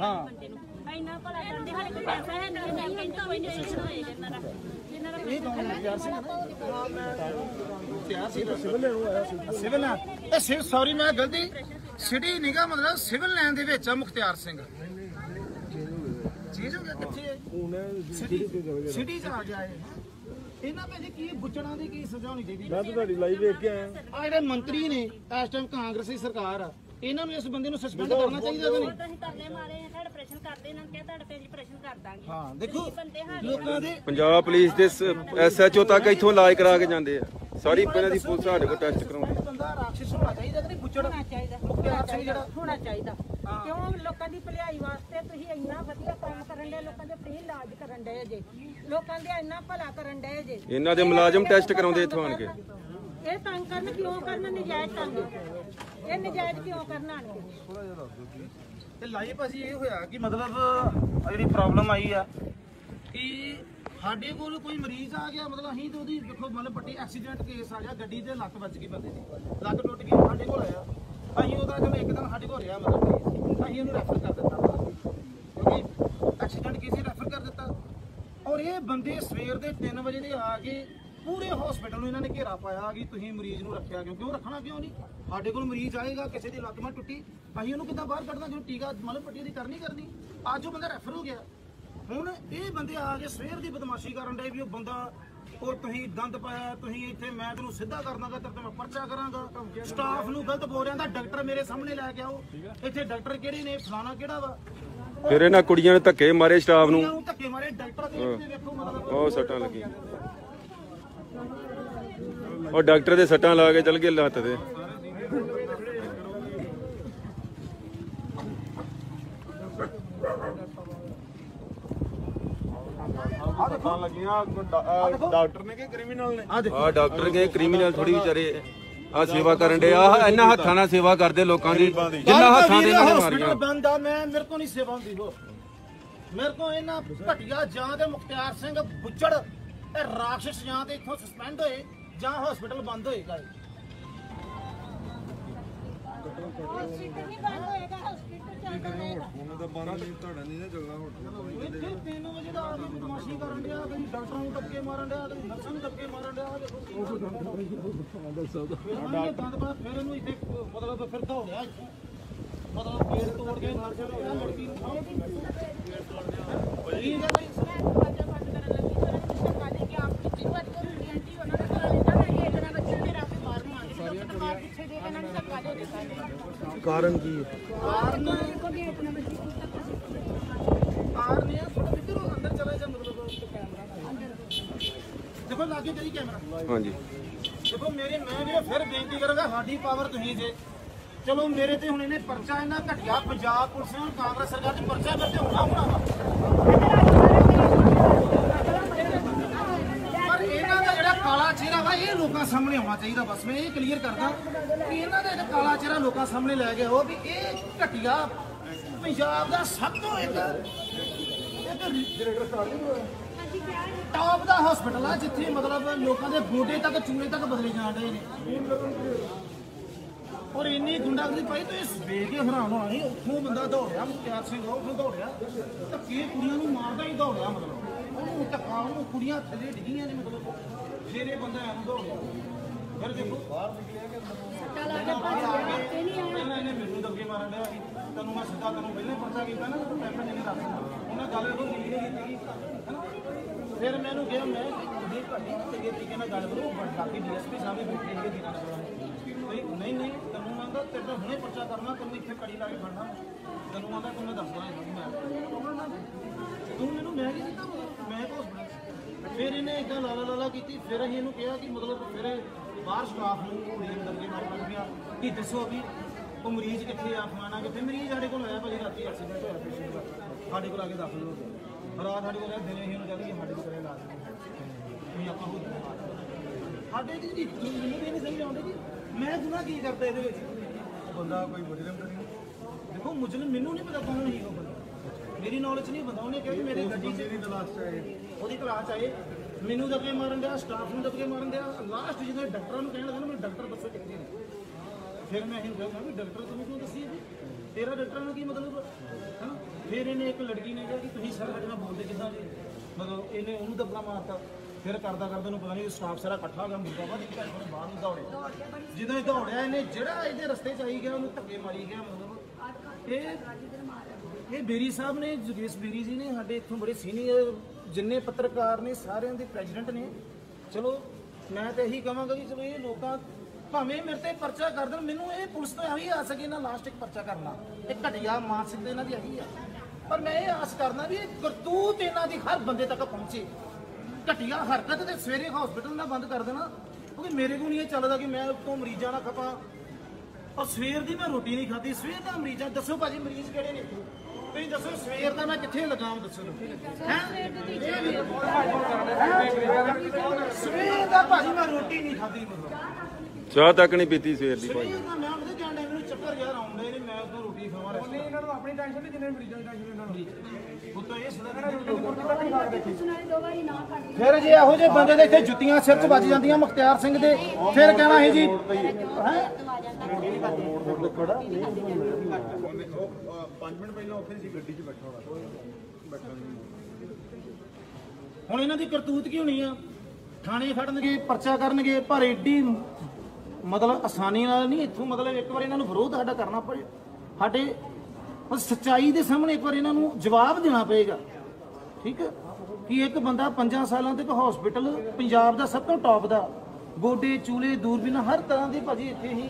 Speaker 1: ਹਾਂ।
Speaker 5: ਇੰਨਾ ਭਲਾ ਕਰਦੇ ਹਾਲੇ ਕੋਈ ਪੈਸਾ ਹੈ ਨਹੀਂ ਨਹੀਂ ਕਿੰਨਾ ਵੀ ਨਹੀਂ ਸਿੱਖਣਾ ਹੋਏਗਾ। ਇਹਨਾਂ ਦਾ ਇਹਨਾਂ ਦਾ
Speaker 1: ਇਹ ਕੌਣ ਹੈ ਪਿਆਰ ਸਿੰਘ ਪਿਆਰ ਸਿੰਘ ਸਿਵਲ ਸਿਵਲ ਹੈ ਇਹ ਸਿਵ ਸੌਰੀ ਮੈਂ ਗਲਤੀ। ਸਿਟੀ ਨਿਗਾ ਮਤਲਬ ਸਿਵਲ ਲਾਈਨ ਦੇ ਵਿੱਚ ਆ ਮੁਖਤਿਆਰ ਸਿੰਘ। ਚੀਜ਼ ਹੋ ਗਿਆ ਕਿੱਥੇ ਹੈ? ਸਿਟੀ ਸਿਟੀ ਚ ਆ ਗਿਆ ਇਹ। ਇਹਨਾਂ ਵਿੱਚ ਕੀ ਬੁੱਚੜਾਂ ਦੀ ਕੀ ਸਜ਼ਾ ਹੋਣੀ ਚਾਹੀਦੀ?
Speaker 6: ਮੈਂ ਤਾਂ ਤੁਹਾਡੀ ਲਾਈਵ ਵੇਖ ਕੇ ਆਇਆ।
Speaker 1: ਆ ਜਿਹੜੇ ਮੰਤਰੀ ਨੇ ਇਸ ਟਾਈਮ ਕਾਂਗਰਸੀ ਸਰਕਾਰ ਆ। ਇਹਨਾਂ ਨੂੰ ਇਸ ਬੰਦੇ ਨੂੰ ਸਸਪੈਂਡ ਕਰਨਾ ਚਾਹੀਦਾ ਕਿ ਨਹੀਂ?
Speaker 5: ਅਸੀਂ ਤਰਲੇ ਮਾਰੇ ਆ ਆਪਰੇਸ਼ਨ ਕਰਦੇ ਇਹਨਾਂ ਨੂੰ ਕਿਹਾ ਤੁਹਾਡੇ ਤੇ ਆਪਰੇਸ਼ਨ ਕਰ ਦਾਂਗੇ।
Speaker 1: ਹਾਂ ਦੇਖੋ ਲੋਕਾਂ ਦੇ
Speaker 2: ਪੰਜਾਬ ਪੁਲਿਸ ਦੇ ਐਸਐਚਓ ਤੱਕ ਇੱਥੋਂ ਇਲਾਜ ਕਰਾ ਕੇ ਜਾਂਦੇ ਆ। ਸਾਰੀ ਇਹਨਾਂ ਦੀ ਪੁਲਿਸ ਸਾਡੇ ਕੋਲ ਟੈਸਟ ਕਰਾਉਂਦੀ
Speaker 1: ਬੰਦਾ ਰਾਖਸ਼ ਹੋਣਾ ਚਾਹੀਦਾ ਕਿ ਨਹੀਂ? ਬੁੱਚੜ ਹੋਣਾ ਚਾਹੀਦਾ
Speaker 7: ਹੋਣਾ ਚਾਹੀਦਾ ਕਿਉਂ? ਲੋਕਾਂ ਦੀ ਭਲਾਈ ਵਾਸਤੇ ਤੁਸੀਂ ਇੰਨਾ ਵਧੀਆ ਕੰਮ ਕਰਨ ਦੇ ਲੋਕਾਂ ਦੇ ਫ੍ਰੀ ਇਲਾਜ ਕਰਨ ਦੇ ਜੇ। ਲੋਕਾਂ ਦੇ ਇੰਨਾ ਭਲਾ ਕਰਨ ਦੇ ਜੇ।
Speaker 2: ਇਹਨਾਂ ਦੇ ਮੁਲਾਜ਼ਮ ਟੈਸਟ ਕਰਾਉਂਦੇ ਇੱਥੋਂ ਆਣ ਕੇ।
Speaker 7: ਇਹ ਤੰਗ ਕਰਨ ਕਿਉਂ ਕਰਨ ਨਜਾਇਜ਼ ਤੰਗ? ਇਹ ਨਜਾਇਜ਼ ਕਿਉਂ ਕਰਨ ਆਣ
Speaker 1: ਤੇ ਲਾਈਵ ਭਾਜੀ ਇਹ ਹੋਇਆ ਕਿ ਮਤਲਬ, ਆਹ ਜਿਹੜੀ ਪ੍ਰੋਬਲਮ ਆਈ ਆ, ਕਿ ਸਾਡੇ ਕੋਲ ਕੋਈ ਮਰੀਜ਼ ਆ ਗਿਆ, ਮਤਲਬ ਅਸੀਂ ਤੇ ਉਹਦੀ ਦੇਖੋ, ਮਤਲਬ ਪੱਟੀ ਐਕਸੀਡੈਂਟ ਕੇਸ ਆ ਗਿਆ ਗੱਡੀ ਦੇ ਲੱਤ ਵੱਜ ਗਈ ਬੰਦੇ ਦੀ। ਲੱਤ ਟੁੱਟ ਗਈ, ਸਾਡੇ ਕੋਲ ਆਇਆ। ਅਸੀਂ ਉਹਦਾ ਚਲੋ ਇੱਕ ਦਿਨ ਸਾਡੇ ਕੋਲ ਰਿਹਾ ਮਤਲਬ ਅਸੀਂ ਉਹਨੂੰ ਰੈਫਰ ਕਰ ਦਿੱਤਾ। ਕਿਉਂਕਿ ਐਕਸੀਡੈਂਟ ਕੇਸ ਹੀ ਰੈਫਰ ਕਰ ਦਿੱਤਾ। ਔਰ ਇਹ ਬੰਦੇ ਸਵੇਰ ਦੇ 3 ਵਜੇ ਦੇ ਆ ਕੇ ਪੂਰੇ ਹਸਪੀਟਲ ਨੂੰ ਇਹਨਾਂ ਨੇ ਘੇਰਾ ਪਾਇਆ ਕਿ ਤੁਸੀਂ ਮਰੀਜ਼ ਨੂੰ ਰੱਖਿਆ ਕਿਉਂ? ਕਿਉਂ ਰੱਖਣਾ ਕਿਉਂ ਨਹੀਂ? ਸਾਡੇ ਕੋਲ ਮਰੀਜ਼ ਆਏਗਾ ਕਿਸੇ ਦੀ ਲੱਤ ਮਾ ਟੁੱਟੀ ਅਸੀਂ ਉਹਨੂੰ ਕਿੱਦਾਂ ਬਾਹਰ ਕੱਢਣਾ? ਜਦੋਂ ਟੀਕਾ ਮਤਲਬ ਪੱਟੀ ਦੀ ਕਰਨੀ ਕਰਨੀ ਅੱਜ ਉਹ ਬੰਦਾ ਰੈਫਰ ਹੋ ਗਿਆ। ਹੁਣ ਇਹ ਬੰਦੇ ਆ ਕੇ ਸਵੇਰ ਦੀ ਬਦਮਾਸ਼ੀ ਕਰਨ ਦੇ ਵੀ ਉਹ ਬੰਦਾ ਉਹ ਤੁਸੀਂ ਦੰਦ ਪਾਇਆ ਤੁਸੀਂ ਇੱਥੇ ਮੈਂ ਤੈਨੂੰ ਸਿੱਧਾ ਕਰਨਾਗਾ ਤੇ ਮੈਂ ਪਰਚਾ ਕਰਾਂਗਾ। ਸਟਾਫ ਨੂੰ ਗਲਤ ਬੋਲ ਰਿਹਾ ਦਾ ਡਾਕਟਰ ਮੇਰੇ ਸਾਹਮਣੇ ਲੈ ਕੇ ਆਓ। ਇੱਥੇ ਡਾਕਟਰ ਕਿਹੜੇ ਨੇ? ਫਲਾਣਾ ਕਿਹੜਾ ਵਾ?
Speaker 2: ਫਿਰ ਇਹਨਾਂ ਕੁੜੀਆਂ ਨੇ ਧੱਕੇ ਮਾਰੇ ਸਟਾਫ ਨੂੰ।
Speaker 1: ਧੱਕੇ ਮਾਰੇ ਡਾਕਟਰ ਦੇ ਵੇਖੋ ਮਤਲਬ
Speaker 2: ਬਹੁਤ ਸੱਟਾਂ ਲੱਗੀਆਂ। ਉਹ ਡਾਕਟਰ ਦੇ ਸੱਟਾਂ ਲਾ ਕੇ ਚਲ ਗਏ ਲੱਤ ਤੇ।
Speaker 6: ਤਾਂ ਡਾਕਟਰ ਨੇ ਕਿ ਕ੍ਰਿਮੀਨਲ ਨੇ
Speaker 2: ਆ ਡਾਕਟਰ ਗਏ ਕ੍ਰਿਮੀਨਲ ਥੋੜੀ ਵਿਚਾਰੇ ਆ ਸੇਵਾ ਕਰਨ ਦੇ ਆ। ਇਹਨਾਂ ਹੱਥਾਂ ਨਾਲ ਸੇਵਾ ਕਰਦੇ ਲੋਕਾਂ ਦੀ। ਜਿੰਨਾ ਹੱਥਾਂ ਦੇ ਨਾਲ ਮਾਰੀਆਂ।
Speaker 1: ਹਸਪੀਟਲ ਬੰਦ ਆ ਮੈਂ ਮੇਰੇ ਕੋ ਨਹੀਂ ਸੇਵਾ ਹੁੰਦੀ ਹੋ ਮੇਰੇ ਕੋ ਇਹਨਾਂ ਘਟਿਆ ਜਾਂ ਤੇ ਮੁਖਤਿਆਰ ਸਿੰਘ ਬੁੱਚੜ ਇਹ ਰਾਖਸ਼ ਜਾਂ ਤੇ ਇੱਥੋਂ ਸਸਪੈਂਡ ਹੋਏ ਜਾਂ ਹਸਪੀਟਲ ਬੰਦ ਹੋਏਗਾ ਇਹ।
Speaker 7: ਹਸਪੀਟਲ ਨਹੀਂ ਬੰਦ ਹੋਏਗਾ ਹਸਪੀਟਲ ਚੱਲਦਾ ਰਹੇਗਾ
Speaker 6: ਉਹਨਾਂ ਦਾ ਬੰਦ ਨਹੀਂ ਤੁਹਾਡਾ ਨਹੀਂ ਨਾ ਚੱਲਣਾ ਹੁਣ
Speaker 1: ਇੱਥੇ 3 ਵਜੇ ਦਾ ਆ ਕੇ ਬਦਮਾਸ਼ੀ ਕਰਨ ਡਿਆ ਕਦੀ ਡਾਕਟਰਾਂ ਨੂੰ ਧੱਕੇ ਮਾਰਨ ਡਿਆ ਕਦੀ ਨਰਸਾਂ ਨੂੰ ਧੱਕੇ ਮਾਰਨ ਡਿਆ ਫਿਰ ਉਹਨਾਂ ਨੇ ਬੰਦ ਪਾ ਫਿਰ ਇਹਨੂੰ ਇੱਥੇ ਮਤਲਬ ਫਿਰ ਦੌੜਿਆ ਇੱਥੋਂ। ਮਤਲਬ ਪੇੜ ਤੋੜ ਕੇ ਮਾਰ ਹੋਇਆ ਲੜਕੀ ਨੂੰ। ਹੈ?
Speaker 6: ਕਾਰਨ ਕੀ ਹੈ?
Speaker 1: ਕਾਰਨ ਕਾਰਨ ਇਹ ਥੋੜਾ ਇੱਧਰ ਅੰਦਰ ਚਲੇ ਜਾ ਮਤਲਬ ਕੈਮਰਾ ਦੇਖੋ ਲਾਗੇ ਕਰੀ ਕੈਮਰਾ
Speaker 2: ਹਾਂਜੀ।
Speaker 1: ਦੇਖੋ ਮੇਰੇ ਮੈਂ ਵੀ ਫਿਰ ਬੇਨਤੀ ਕਰਾਂਗਾ ਸਾਡੀ ਪਾਵਰ ਤੁਸੀਂ ਜੇ। ਚਲੋ ਮੇਰੇ ਤੇ ਹੁਣ ਇਹਨੇ ਪਰਚਾ ਇਹਨਾਂ ਘਟਿਆ ਪੰਜਾਬ ਪੁਲਿਸ ਨੇ ਕਾਂਗਰਸ ਸਰਕਾਰ ਨੇ ਪਰਚਾ ਕਰਦੇ ਹੋਣਾ ਹੋਣਾ ਵਾ ਪਰ ਇਹਨਾਂ ਦਾ ਜਿਹੜਾ ਕਾਲਾ ਚਿਹਰਾ ਵਾ ਇਹ ਲੋਕਾਂ ਸਾਹਮਣੇ ਆਉਣਾ ਚਾਹੀਦਾ। ਬਸ ਮੈਂ ਇਹ ਕਲੀਅਰ ਕਰਦਾ ਕਿ ਇਹਨਾਂ ਦਾ ਜਿਹੜਾ ਕਾਲਾ ਚਿਹਰਾ ਲੋਕਾਂ ਸਾਹਮਣੇ ਲੈ ਕੇ ਆਓ ਵੀ ਇਹ ਘਟਿਆ ਪੰਜਾਬ ਦਾ ਸਭ ਤੋਂ ਇੱਕ ਟਾਪ ਦਾ ਹਸਪੀਟਲ ਆ, ਜਿੱਥੇ ਮਤਲਬ ਲੋਕਾਂ ਦੇ ਗੋਡੇ ਤੱਕ ਚੂਲੇ ਤੱਕ ਬਦਲੇ ਜਾਣ ਰਹੇ ਨੇ। ਔਰ ਇੰਨੀ ਗੁੰਡਾਗਰਦੀ ਪਾਈ ਤੇ ਵੇਖ ਕੇ ਹੈਰਾਨ ਹੋਣਾ ਨਹੀਂ ਉੱਥੋਂ ਬੰਦਾ ਦੌੜਿਆ ਮੁਖਤਿਆਰ ਸਿੰਘ ਉੱਥੋਂ ਦੌੜਿਆ। ਧੱਕੇ ਕੁੜੀਆਂ ਨੂੰ ਮਾਰਦਾ ਹੀ ਦੌੜਿਆ ਮਤਲਬ। ਉਹਨੂੰ ਧੱਕਾ, ਉਹਨੂੰ ਕੁੜੀਆਂ ਥੱਲੇ ਡਿੱਗੀਆਂ ਨੇ ਮਤਲਬ। ਫਿਰ ਇਹ ਬੰਦਾ ਐਵੇਂ ਦੌੜਿਆ ਫਿਰ ਦੇਖੋ। ਬਾਹਰ ਨਿਕਲਿਆ ਕਿ ਪਹਿਲਾਂ ਇਹਨੇ ਮੈਨੂੰ ਧੱਕੇ ਮਾਰਨ ਡਿਆ ਸੀ। ਤੈਨੂੰ ਮੈਂ ਸਿੱਧਾ ਤੈਨੂੰ ਪਹਿਲਾਂ ਹੀ ਪਰਚਾ ਕੀਤਾ ਨਾ ਤੂੰ ਪੈਪਰ ਜਿਹਨੇ ਰੱਖ ਦਿੱਤਾ। ਉਹਨਾਂ ਗੱਲ ਇਹਨੂੰ ਨਹੀਂ ਕੀਤੀ। ਹੈਨਾ? ਫਿਰ ਮੈਨੂੰ ਕਿਹਾ ਮੈਂ ਕਿ ਤੁਹਾਡੀ ਚੰਗੇ ਤਰੀਕੇ ਨਾਲ ਗੱਲ ਕਰੋ ਬਟ ਬਾਕੀ ਡੀਐਸਪੀ ਸਾਹਿਬ ਵੀ ਬੈਠੇ ਹੈਗੇ ਦਿਨਾਂ ਕੋਈ ਨਹੀਂ ਨਹੀਂ ਤੈਨੂੰ ਮੰਨਦਾ ਤੇਰੇ ਤੋਂ ਹੁਣੇ ਪਰਚਾ ਕਰਨਾ ਤੈਨੂੰ ਇੱਥੇ ਕੜੀ ਲਾ ਕੇ ਫੜਨਾ ਤੈਨੂੰ ਮੰਨਦਾ ਤੈਨੂੰ ਮੈਂ ਦੱਸਦਾ ਮੈਂ ਤੂੰ ਮੈਨੂੰ ਮੈਂ ਕੀ ਦਿੱਤਾ ਮੈਂ ਕੋ ਫਿਰ ਇਹਨੇ ਇਦਾਂ ਲਾਲਾ ਲਾਲਾ ਕੀਤੀ ਫਿਰ ਅਸੀਂ ਇਹਨੂੰ ਕਿਹਾ ਕਿ ਮਤਲਬ ਫਿਰ ਇਹ ਬਾਹਰ ਸਟਾਫ ਨੂੰ ਕੁੜੀ ਅੰਦਰ ਕੇ ਮਾਰ ਪੜ ਗਿਆ। ਕਿ ਦੱਸੋ ਵੀ ਉਹ ਮਰੀਜ਼ ਕਿੱਥੇ ਆ ਫਲਾਣਾ ਕਿੱਥੇ? ਮਰੀਜ਼ ਸਾਡੇ ਕੋਲ ਆਇਆ ਭਾਜੀ ਰਾਤੀ ਐਕਸੀਡੈਂਟ ਹੋਇਆ ਪੇਸ਼ੈਂਟ ਦਾ ਸਾਡੇ ਕੋਲ ਆ ਕੇ ਦਾਖਲ ਹੋ ਗਿਆ। ਰਾਤ ਸਾਡੇ ਕੋਲ ਆਇਆ ਦਿਨੇ ਹੀ ਕਹਿੰਦੇ ਕਿ ਸਾਡੇ ਕੋਲ ਕਰੇ ਇਲਾਜ। ਨਹੀਂ ਆਪਾਂ ਹੋ ਸਾਡੇ ਦੀ ਜੀ ਮੈਨੂੰ ਵੀ ਨਹੀਂ ਸਮਝ ਆਉਂਦੀ ਮੈਂ ਗੁਨਾਹ ਕੀ ਕਰਤਾ ਇਹਦੇ ਵਿੱਚ?
Speaker 6: ਬੰਦਾ ਕੋਈ ਮੁਜਰਮ ਤਾਂ ਨਹੀਂ।
Speaker 1: ਦੇਖੋ ਮੁਜਰਮ ਮੈਨੂੰ ਨਹੀਂ ਪਤਾ ਕੌਣ ਸੀ ਉਹ ਬੰਦਾ। ਮੇਰੀ ਨੌਲੇਜ ਨਹੀਂ ਬੰਦਾ ਉਹਨੇ ਕਿਹਾ ਕਿ ਮੇਰੇ ਗੱਡੀ 'ਚ
Speaker 6: ਦੀ ਤਲਾਸ਼ ਆਏ।
Speaker 1: ਉਹਦੀ ਕਲਾਸ ਆਏ, ਮੈਨੂੰ ਦਬਕੇ ਮਾਰਨ ਦਿਆ ਸਟਾਫ ਨੂੰ ਦਬਕੇ ਮਾਰਨ ਦਿਆ ਲਾਸਟ ਜਦੋਂ ਡਾਕਟਰਾਂ ਨੂੰ ਕਹਿਣ ਲੱਗਾ ਨਾ, ਮੈਨੂੰ ਡਾਕਟਰ ਦੱਸੋ ਕਿੱਥੇ ਨੇ। ਫਿਰ ਮੈਂ ਇਹਨੂੰ ਕਿਹਾ ਵੀ ਡਾਕਟਰ ਤੁਹਾਨੂੰ ਕਿਉਂ ਦੱਸੀ ਜੀ ਤੇਰਾ ਡਾਕਟਰਾਂ ਨੂੰ ਕੀ ਮਤਲਬ? ਹੈ ਫਿਰ ਇਹਨੇ ਇੱਕ ਲੜਕੀ ਨੇ ਕਿਹਾ ਕਿ ਤੁਸੀਂ ਸਰ ਸਾਡੇ ਨਾਲ ਬੋਲਦੇ ਕਿੱਦਾਂ ਜੀ? ਮਤਲਬ ਇਹਨੇ ਉਹਨੂੰ ਦਬਕਾ ਮਾਰਤਾ। ਫਿਰ ਕਰਦਾ ਕਰਦਾ ਨੂੰ ਪਤਾ ਨਹੀਂ ਸਟਾਫ ਸਾਰਾ ਇਕੱਠਾ ਹੋ ਗਿਆ, ਮੁੰਡਾ ਵਾ ਇੱਕ ਉਹਨੇ ਬਾਹਰ ਨੂੰ ਦੌੜਿਆ ਜਦੋਂ ਇਹ ਦੌੜਿਆ ਇਹਨੇ, ਜਿਹੜਾ ਇਹਦੇ ਰਸਤੇ ਚ ਆਈ ਗਿਆ, ਉਹਨੂੰ ਧੱਕੇ ਮਾਰੀ ਗਿਆ, ਮਤਲਬ। ਇਹ ਇਹ ਬੇਰੀ ਸਾਹਿਬ ਨੇ, ਜਗੇਸ਼ ਬੇਰੀ ਜੀ ਨੇ ਸਾਡੇ ਇੱਥੋਂ ਬੜੇ ਸੀਨੀਅਰ ਜਿੰਨੇ ਪੱਤਰਕਾਰ ਨੇ, ਸਾਰਿਆਂ ਦੇ ਪ੍ਰੈਜ਼ੀਡੈਂਟ ਨੇ। ਚਲੋ, ਮੈਂ ਤਾਂ ਇਹੀ ਕਹਾਂਗਾ ਕਿ ਚਲੋ ਇਹ ਲੋਕਾਂ ਭਾਵੇਂ ਮੇਰੇ ਤੇ ਪਰਚਾ ਕਰ ਦੇਣ, ਮੈਨੂੰ ਇਹ ਪੁਲਿਸ ਤੋਂ ਆਹੀ ਆ ਸਕੇ ਨਾ ਲਾਸਟ ਇੱਕ ਪਰਚਾ ਕਰਨਾ। ਇਹ ਘਟਿਆ ਮਾਨਸਿਕਤਾ ਇਹਨਾਂ ਦੀ ਆਹੀ ਆ। ਪਰ ਮੈਂ ਇਹ ਆਸ ਕਰਦਾ ਵੀ ਇਹ ਕਰਤੂਤ ਇਹਨਾਂ ਦੀ ਹਰ ਬੰਦੇ ਤੱਕ ਪਹੁੰਚੇ। ਘਟਿਆ ਹਰਕਤ ਤੇ ਸਵੇਰੇ ਹਸਪੀਟਲ ਨਾ ਬੰਦ ਕਰ ਦੇਣਾ। ਕਿਉਂਕਿ ਮੇਰੇ ਕੋਲ ਨਹੀਂ ਇਹ ਚੱਲਦਾ ਕਿ ਮੈਂ ਤੋਂ ਮਰੀਜ਼ਾਂ ਨਾਲ ਖਪਾਂ। ਔਰ ਸਵੇਰ ਦੀ ਮੈਂ ਰੋਟੀ ਨਹੀਂ ਖਾਧੀ। ਸਵੇਰ ਦਾ ਮਰੀਜ਼ਾਂ, ਦੱਸੋ ਭਾਜੀ ਮਰੀਜ਼ ਕਿਹੜੇ ਨੇ? ਤੁਸੀਂ ਦੱਸੋ ਸਵੇਰ ਦਾ ਮੈਂ ਕਿੱਥੇ ਲਗਾਮ ਦੱਸੋ ਹੈ? ਸਵੇਰ ਦਾ ਭਾਜੀ ਮੈਂ ਰੋਟੀ ਨਹੀਂ ਖਾਧੀ ਮਤਲਬ
Speaker 2: ਚਾਹ ਤੱਕ ਨਹੀਂ ਪੀਤੀ ਸਵੇਰ ਦੀ
Speaker 1: ਦਾ ਮੈਂ ਉਹਦੇ ਜਾਣ ਮੈਨੂੰ ਚੱਕਰ ਯਾਰ ਆਉਂਦੇ ਨੇ ਮੈਂ ਉਦੋਂ ਰੋਟੀ ਖਾਵਾਂ। ਰੈਸਟ
Speaker 4: ਇਹਨਾਂ ਨੂੰ ਆਪਣੀ ਟੈਨਸ਼ਨ ਨਹੀਂ ਜਿੰਨੇ ਮਰੀਜ਼ਾਂ ਦੀ ਟੈਨਸ਼ਨ ਇਹਨਾਂ ਨੂੰ।
Speaker 1: ਫਿਰ ਜੇ ਇਹੋ ਜਿਹੇ ਬੰਦੇ ਦੇ ਇੱਥੇ ਜੁੱਤੀਆਂ ਸਿਰ 'ਚ ਵੱਜ ਜਾਂਦੀਆਂ ਮੁਖਤਿਆਰ ਸਿੰਘ ਦੇ, ਫਿਰ ਕਹਿਣਾ ਹੈ ਜੀ, ਹੈ?
Speaker 6: 5 ਮਿੰਟ ਪਹਿਲਾਂ ਉੱਥੇ ਸੀ ਗੱਡੀ 'ਚ ਬੈਠਾ ਹੋਣਾ ਬੈਠਾ
Speaker 1: ਹੁਣ ਇਹਨਾਂ ਦੀ ਕਰਤੂਤ ਕੀ ਹੋਣੀ ਆ? ਥਾਣੇ ਖੜਨਗੇ ਪਰਚਾ ਕਰਨਗੇ, ਪਰ ਏਡੀ ਮਤਲਬ ਆਸਾਨੀ ਨਾਲ ਨਹੀਂ, ਇੱਥੋਂ ਮਤਲਬ ਇੱਕ ਵਾਰ ਇਹਨਾਂ ਨੂੰ ਵਿਰੋਧ ਸਾਡਾ ਕਰਨਾ ਪਏ ਸਾਡੇ ਉਹ ਸੱਚਾਈ ਦੇ ਸਾਹਮਣੇ ਇੱਕ ਵਾਰ ਇਹਨਾਂ ਨੂੰ ਜਵਾਬ ਦੇਣਾ ਪਏਗਾ। ਠੀਕ ਹੈ? ਕਿ ਇੱਕ ਬੰਦਾ 5 ਸਾਲਾਂ ਤੱਕ ਹਸਪੀਟਲ ਪੰਜਾਬ ਦਾ ਸਭ ਤੋਂ ਟੌਪ ਦਾ, ਗੋਡੇ, ਚੂਲੇ, ਦੂਰਬੀਨ ਹਰ ਤਰ੍ਹਾਂ ਦੀ ਭਾਜੀ ਇੱਥੇ ਹੀ।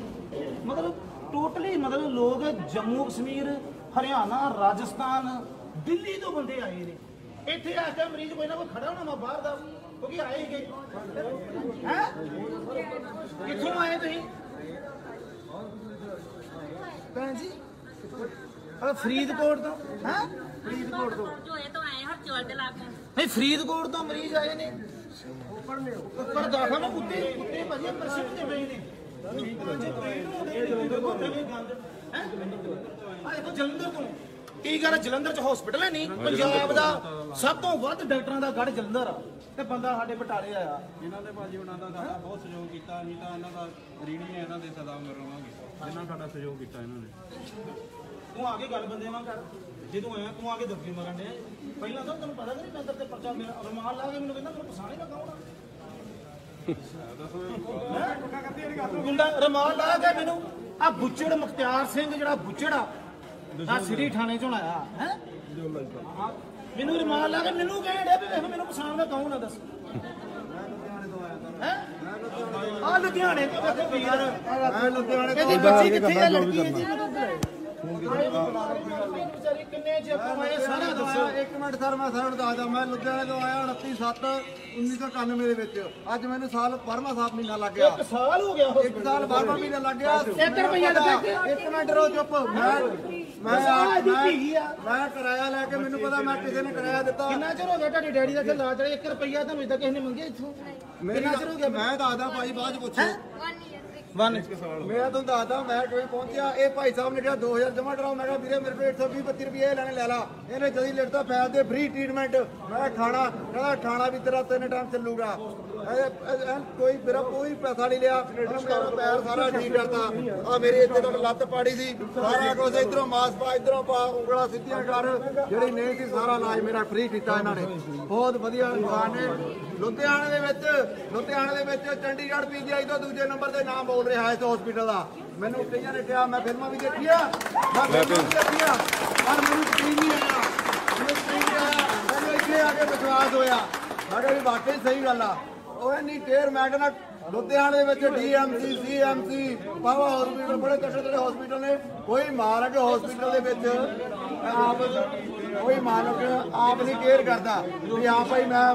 Speaker 1: ਮਤਲਬ ਟੋਟਲੀ ਮਤਲਬ ਲੋਕ ਜੰਮੂ, ਕਸ਼ਮੀਰ, ਹਰਿਆਣਾ, ਰਾਜਸਥਾਨ, ਦਿੱਲੀ ਤੋਂ ਬੰਦੇ ਆਏ ਨੇ। ਇੱਥੇ ਆ ਕੇ ਮਰੀਜ਼ ਕੋਈ ਨਾ ਕੋਈ ਖੜਾ ਹੋਣਾ ਵਾ ਬਾਹਰ ਦਾ, ਕਿਉਂਕਿ ਆਏ ਗਏ। ਹੈ? ਕਿੱਥੋਂ ਆਏ ਤੁਸੀਂ? ਭੈਣ ਜੀ? ਆ ਫਰੀਦਕੋਟ ਤੋਂ? ਹੈ? ਫਰੀਦਕੋਟ ਤੋਂ।
Speaker 8: ਜੋ ਇਹ ਤੋਂ ਆਏ ਹਰਚੋਲ ਦੇ ਲਾਗੋਂ
Speaker 1: ਨਹੀਂ ਫਰੀਦਕੋਟ ਤੋਂ ਮਰੀਜ਼ ਆਏ ਨੇ। ਉੱਪਰ ਨੇ ਉੱਪਰ ਦਾਖਲ ਨੇ ਕੁੱਤੇ ਕੁੱਤੇ ਭਾਜੀ ਪ੍ਰਸਿੱਧ ਦੇ ਪਏ ਨੇ। ਜਲੰਧਰ ਤੋਂ। ਕੀ ਗੱਲ ਹੈ, ਜਲੰਧਰ ਚ ਹਸਪੀਟਲ ਹੈ ਨਹੀਂ? ਪੰਜਾਬ ਦਾ ਸਭ ਤੋਂ ਵੱਧ ਡਾਕਟਰਾਂ ਦਾ ਗੜ ਜਲੰਧਰ ਆ। ਤੇ ਬੰਦਾ ਸਾਡੇ ਬਟਾਲੇ ਆਇਆ।
Speaker 9: ਇਹਨਾਂ ਦੇ ਭਾਜੀ ਉਹਨਾਂ ਦਾ ਸਾਡਾ ਬਹੁਤ ਸਹਿਯੋਗ ਕੀਤਾ। ਨਹੀਂ ਤਾਂ ਇਹਨਾਂ ਦਾ ਰੀਣੀ ਨੇ ਇਹਨਾਂ ਦੇ ਸਦਾ ਉਮਰ ਰਵਾਂਗੇ। ਜਿੰਨਾ ਸਾਡਾ ਸਹਿਯੋਗ ਕੀਤਾ ਇਹਨਾਂ ਨੇ।
Speaker 1: ਤੂੰ ਆ ਕੇ ਗੱਲ ਬੰਦੇ ਵਾਂ ਕਰ। ਜਦੋਂ ਆਇਆ ਤੂੰ ਆ ਕੇ ਦੱਬੀ ਮਰਨ ਡਿਆ। ਪਹਿਲਾਂ ਤਾਂ ਤੈਨੂੰ ਪਤਾ ਕਿ ਮੈਂ ਤੇਰੇ ਤੇ ਪਰਚਾ ਮੇਰਾ ਰਮਾਲ ਲਾ ਕੇ ਮੈਨੂੰ ਕਹਿੰਦਾ ਤੈਨੂੰ ਪਛਾਣੇ ਨਾ ਕੌਣ ਆ। ਗੁੰਡਾ ਰਮਾਲ ਲਾ ਕੇ ਮੈਨੂੰ ਆ ਬੁੱਚੜ ਮੁਖਤਿਆਰ ਸਿੰਘ ਜਿਹੜਾ ਬੁੱਚੜ ਆ ਆ ਸਿਟੀ ਥਾਣੇ ਚੋਂ ਆਇਆ ਹੈ? ਮੈਨੂੰ ਰਮਾਲ ਲਾ ਕੇ ਮੈਨੂੰ ਕਹਿਣ ਡਿਆ ਵੀ ਵੇਖ ਮੈਨੂੰ ਪਛਾਣਦਾ ਕੌਣ ਆ ਦੱਸ। ਆ ਲੁਧਿਆਣੇ ਤੋਂ ਵੇਖੋ ਵੀਰ
Speaker 9: ਮੈਂ ਲੁਧਿਆਣੇ
Speaker 1: ਇਹਦੀ ਬੱਚੀ ਕਿੱਥੇ ਆ ਲੜਕੀ
Speaker 9: ਇੱਕ ਮਿੰਟ ਸਰ ਮੈਂ ਸਾਰਿਆਂ ਨੂੰ ਦੱਸਦਾ ਮੈਂ ਲੁਧਿਆਣੇ ਤੋਂ ਆਇਆ 29 7 1991 ਦੇ ਵਿੱਚ। ਅੱਜ ਮੈਨੂੰ ਸਾਲ 12ਵਾਂ ਸਾਲ ਮਹੀਨਾ ਲੱਗ ਗਿਆ।
Speaker 1: ਇੱਕ ਸਾਲ ਹੋ ਗਿਆ
Speaker 9: ਇੱਕ ਸਾਲ 12ਵਾਂ ਮਹੀਨਾ ਲੱਗ ਗਿਆ।
Speaker 1: ਇੱਕ ਰੁਪਈਆ ਲੱਗਾ
Speaker 9: ਇੱਕ ਮਿੰਟ ਰੋ ਚੁੱਪ। ਮੈਂ ਮੈਂ ਮੈਂ-
Speaker 1: ਧੀ ਆ।
Speaker 9: ਮੈਂ ਕਿਰਾਇਆ ਲੈ ਕੇ ਮੈਨੂੰ ਪਤਾ ਮੈਂ ਕਿਸੇ ਨੇ ਕਿਰਾਇਆ ਦਿੱਤਾ।
Speaker 1: ਕਿੰਨਾ ਚਿਰ ਹੋ ਗਿਆ ਤੁਹਾਡੇ ਡੈਡੀ ਦਾ ਇੱਥੇ ਲਾ ਚੜੇ 1 ਰੁਪਈਆ ਤੁਹਾਨੂੰ ਇਦਾਂ ਕਿਸੇ ਨੇ ਮੰਗਿਆ ਇੱਥੋਂ? ਕਿੰਨਾ ਚਿਰ ਹੋ ਗਿਆ?
Speaker 9: ਮੈਂ ਦੱਸਦਾ ਭਾਈ ਬਾਅਦ ਚ ਪੁੱਛੋ।
Speaker 1: ਵਨ
Speaker 9: ਮੈਂ ਤੁਹਾਨੂੰ ਦੱਸਦਾ, ਮੈਂ ਕਿਵੇਂ ਪਹੁੰਚਿਆ? ਇਹ ਭਾਈ ਸਾਹਿਬ ਨੇ ਕਿਹਾ 2000 ਜਮਾ ਕਰਾਓ। ਮੈਂ ਕਿਹਾ, ਵੀਰੇ, ਮੇਰੇ ਕੋਲ 120 25 ਰੁਪਏ ਇਹ ਲੈਣੇ, ਲੈ ਲਾ। ਇਹਨੇ ਜਦੀ ਲਿਖਤਾ ਫੈਲ ਦੇ ਫ੍ਰੀ ਟ੍ਰੀਟਮੈਂਟ ਮੈਂ ਕਿਹਾ, ਖਾਣਾ। ਕਹਿੰਦਾ, ਖਾਣਾ ਵੀ ਤੇਰਾ ਤਿੰਨ ਟਾਈਮ ਚੱਲੂਗਾ। ਕੋਈ ਮੇਰਾ ਕੋਈ ਪੈਸਾ ਨਹੀਂ ਲਿਆ। ਮੇਰਾ ਪੈਰ ਸਾਰਾ ਠੀਕ ਕਰਤਾ। ਆ ਮੇਰੀ ਇੱਥੇ ਤੱਕ ਲੱਤ ਪਾੜੀ ਸੀ। ਸਾਰਾ ਕੁਝ ਇਧਰੋਂ ਮਾਸ ਪਾ ਇਧਰੋਂ ਪਾ ਉਂਗਲਾਂ ਸਿੱਧੀਆਂ ਕਰ। ਜਿਹੜੀ ਨਹੀਂ ਸੀ ਸਾਰਾ ਇਲਾਜ ਮੇਰਾ ਫ੍ਰੀ ਕੀਤਾ ਇਹਨਾਂ ਨੇ। ਬਹੁਤ ਵਧੀਆ ਇਨਸਾਨ ਨੇ। ਲੁਧਿਆਣੇ ਦੇ ਵਿੱਚ ਲੁਧਿਆਣੇ ਦੇ ਵਿੱਚ ਚੰਡੀਗੜ੍ਹ ਪੀਜੀਆਈ ਤੋਂ ਦੂਜੇ ਨੰਬਰ ਤੇ ਨਾਮ ਬੋਲ ਰਿਹਾ ਇਸ ਹਸਪੀਟਲ ਦਾ। ਮੈਨੂੰ ਕਈਆਂ ਨੇ ਕਿਹਾ ਮੈਂ ਫਿਲਮਾਂ ਵੀ ਦੇਖੀਆਂ। ਮੈਂ ਫਿਲਮਾਂ ਵੀ ਦੇਖੀਆਂ। ਪਰ ਮੈਨੂੰ ਯਕੀਨ ਨਹੀਂ ਆਇਆ। ਮੈਨੂੰ ਯਕੀਨ ਨਹੀਂ ਆਇਆ। ਮੈਨੂੰ ਇੱਥੇ ਆ ਕੇ ਵਿਸ਼ਵਾਸ ਹੋਇਆ। ਮੈਂ ਕਿਹਾ ਵੀ ਵਾਕਈ ਸਹੀ ਗੱਲ ਆ। ਉਹ ਇੰਨੀ ਦੇਰ ਮੈਂ ਕਹਿੰਦਾ ਲੁਧਿਆਣੇ ਦੇ ਵਿੱਚ ਡੀਐਮਸੀ ਸੀਐਮਸੀ ਪਾਵਾ ਹਸਪੀਟਲ ਬੜੇ ਤਕੜੇ ਤਕੜੇ ਹਸਪੀਟਲ ਨੇ। ਕੋਈ ਮਾਲਕ ਹਸਪੀਟਲ ਦੇ ਵਿੱਚ ਆਪ ਕੋਈ ਮਾਲਕ ਆਪ ਨਹੀਂ ਕੇਅਰ ਕਰਦਾ ਵੀ ਆਪ ਹੀ ਮੈਂ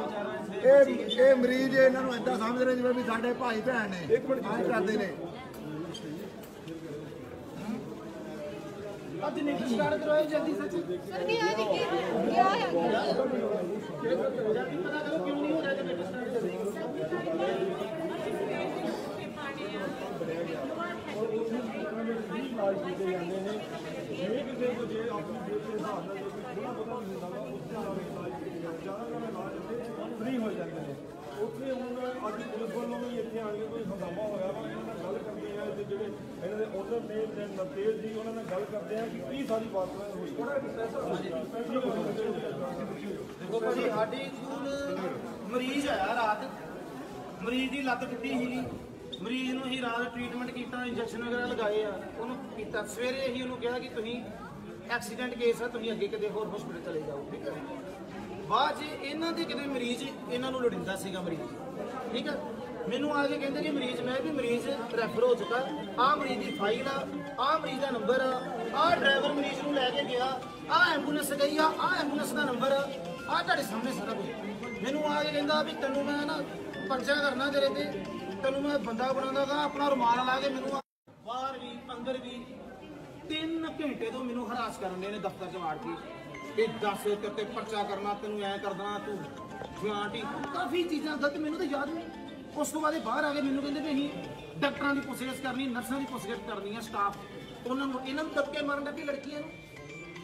Speaker 9: ਇਹ ਇਹ ਮਰੀਜ਼ ਇਹਨਾਂ ਨੂੰ ਏਦਾਂ ਸਮਝਦੇ ਨੇ ਜਿਵੇਂ ਵੀ ਸਾਡੇ ਭਾਈ ਭੈਣ ਨੇ ਇੱਕ ਮਿੰਟ ਕਰਦੇ ਨੇ।
Speaker 1: ਅੱਜ ਨਿਕਲ ਸਟਾਰਟ ਕਰਵਾਓ ਜਲਦੀ ਸੱਚ
Speaker 10: ਸਰ ਕੀ ਹੋਇਆ ਜੀ ਕੀ ਕੀ ਹੋਇਆ
Speaker 1: ਪਤਾ ਕਰੋ ਕਿਉਂ ਨਹੀਂ ਹੋ ਰਿਹਾ ਜੇ ਸਟਾਰਟ
Speaker 9: ਫ੍ਰੀ ਹੋ ਜਾਂਦੇ ਨੇ। ਉੱਥੇ ਹੁਣ ਅੱਜ ਪੁਲਿਸ ਵੱਲੋਂ ਵੀ ਇੱਥੇ ਆਣ ਕੇ ਕੋਈ ਹੰਗਾਮਾ ਹੋਇਆ ਵਾ, ਇਹਨਾਂ ਨਾਲ ਗੱਲ ਕਰਨੀ ਹੈ ਤੇ ਜਿਹੜੇ ਇਹਨਾਂ ਦੇ ਓਨਰ ਨੇ ਤੇ ਨਤੇਜ ਜੀ, ਉਹਨਾਂ ਨਾਲ ਗੱਲ ਕਰਦੇ ਆ ਕਿ ਕੀ ਸਾਰੀ ਬਾਤ ਹੋਈ।
Speaker 1: ਦੇਖੋ ਭਾਜੀ, ਸਾਡੀ ਸਕੂਲ ਮਰੀਜ਼ ਆਇਆ ਰਾਤ। ਮਰੀਜ਼ ਦੀ ਲੱਤ ਟੁੱਟੀ ਸੀਗੀ। ਮਰੀਜ਼ ਨੂੰ ਹੀ ਰਾਤ ਟ੍ਰੀਟਮੈਂਟ ਕੀਤਾ ਇੰਜੈਕਸ਼ਨ ਵਗੈਰਾ ਲਗਾਏ ਆ। ਉਹਨੂੰ ਕੀਤਾ। ਸਵੇਰੇ ਅਸੀਂ ਉਹਨੂੰ ਕਿਹਾ ਕਿ ਤੁਸੀਂ ਐਕਸੀਡੈਂਟ ਕੇਸ ਆ, ਤੁਸੀਂ ਅੱਗੇ ਕਿਤੇ ਹੋਰ ਹਸਪੀਟਲ ਚਲੇ ਜਾਓ, ਠੀਕ ਹੈ? ਬਾਅਦ 'ਚ ਇਹਨਾਂ ਦੇ ਕਿਤੇ ਮਰੀਜ਼, ਇਹਨਾਂ ਨੂੰ ਲੋੜਿੰਦਾ ਸੀਗਾ ਮਰੀਜ਼, ਠੀਕ ਹੈ? ਮੈਨੂੰ ਆ ਕੇ ਕਹਿੰਦੇ ਕਿ ਮਰੀਜ਼, ਮੈਂ ਵੀ ਮਰੀਜ਼ ਰੈਫਰ ਹੋ ਚੁੱਕਾ ਆਹ ਮਰੀਜ਼ ਦੀ ਫਾਈਲ ਆ, ਆਹ ਮਰੀਜ਼ ਦਾ ਨੰਬਰ ਆ, ਆਹ ਡਰਾਈਵਰ ਮਰੀਜ਼ ਨੂੰ ਲੈ ਕੇ ਗਿਆ, ਆਹ ਐਂਬੂਲੈਂਸ ਗਈ ਆ, ਆਹ ਐਂਬੂਲੈਂਸ ਦਾ ਨੰਬਰ ਆ, ਆਹ ਤੁਹਾਡੇ ਸਾਹਮਣੇ ਸਾਰਾ ਕੁਝ। ਮੈਨੂੰ ਆ ਕੇ ਕਹਿੰਦਾ ਵੀ ਤੈਨੂੰ ਮੈਂ ਨਾ ਪਰਚਾ ਕਰਨਾ ਤੇਰੇ ਤੇ, ਤੈਨੂੰ ਮੈਂ ਬੰਦਾ ਬਣਾਉਂਦਾਗਾ ਆਪਣਾ ਰੁਮਾਲ ਲਾ ਕੇ ਮੈਨੂੰ ਬਾਹਰ ਵੀ, ਅੰਦਰ ਵੀ ਤਿੰਨ ਘੰਟੇ ਤੋਂ ਮੈਨੂੰ ਹਰਾਸ ਕਰਨ ਦੇ ਨੇ ਦਫ਼ਤਰ ਚ ਵਾੜ ਕੇ ਇਹ ਦੱਸ ਤੇ ਪਰਚਾ ਕਰਨਾ, ਤੈਨੂੰ ਐ ਕਰ ਦੇਣਾ, ਤੂੰ ਗਾਂਟੀ ਕਾਫੀ ਚੀਜ਼ਾਂ ਗਲਤ ਮੈਨੂੰ ਤਾਂ ਯਾਦ ਨਹੀਂ ਉਸ ਤੋਂ ਬਾਅਦ ਇਹ ਬਾਹਰ ਆ ਕੇ ਮੈਨੂੰ ਕਹਿੰਦੇ ਵੀ ਅਸੀਂ ਡਾਕਟਰਾਂ ਦੀ ਪੁੱਛਗਿੱਛ ਕਰਨੀ, ਨਰਸਾਂ ਦੀ ਪੁੱਛਗਿੱਛ ਕਰਨੀ ਆ ਸਟਾਫ ਉਹਨਾਂ ਨੂੰ ਇਹਨਾਂ ਨੂੰ ਦਬਕੇ ਮਾਰਨ ਲੱਗੇ ਲੜਕੀਆਂ ਨੂੰ।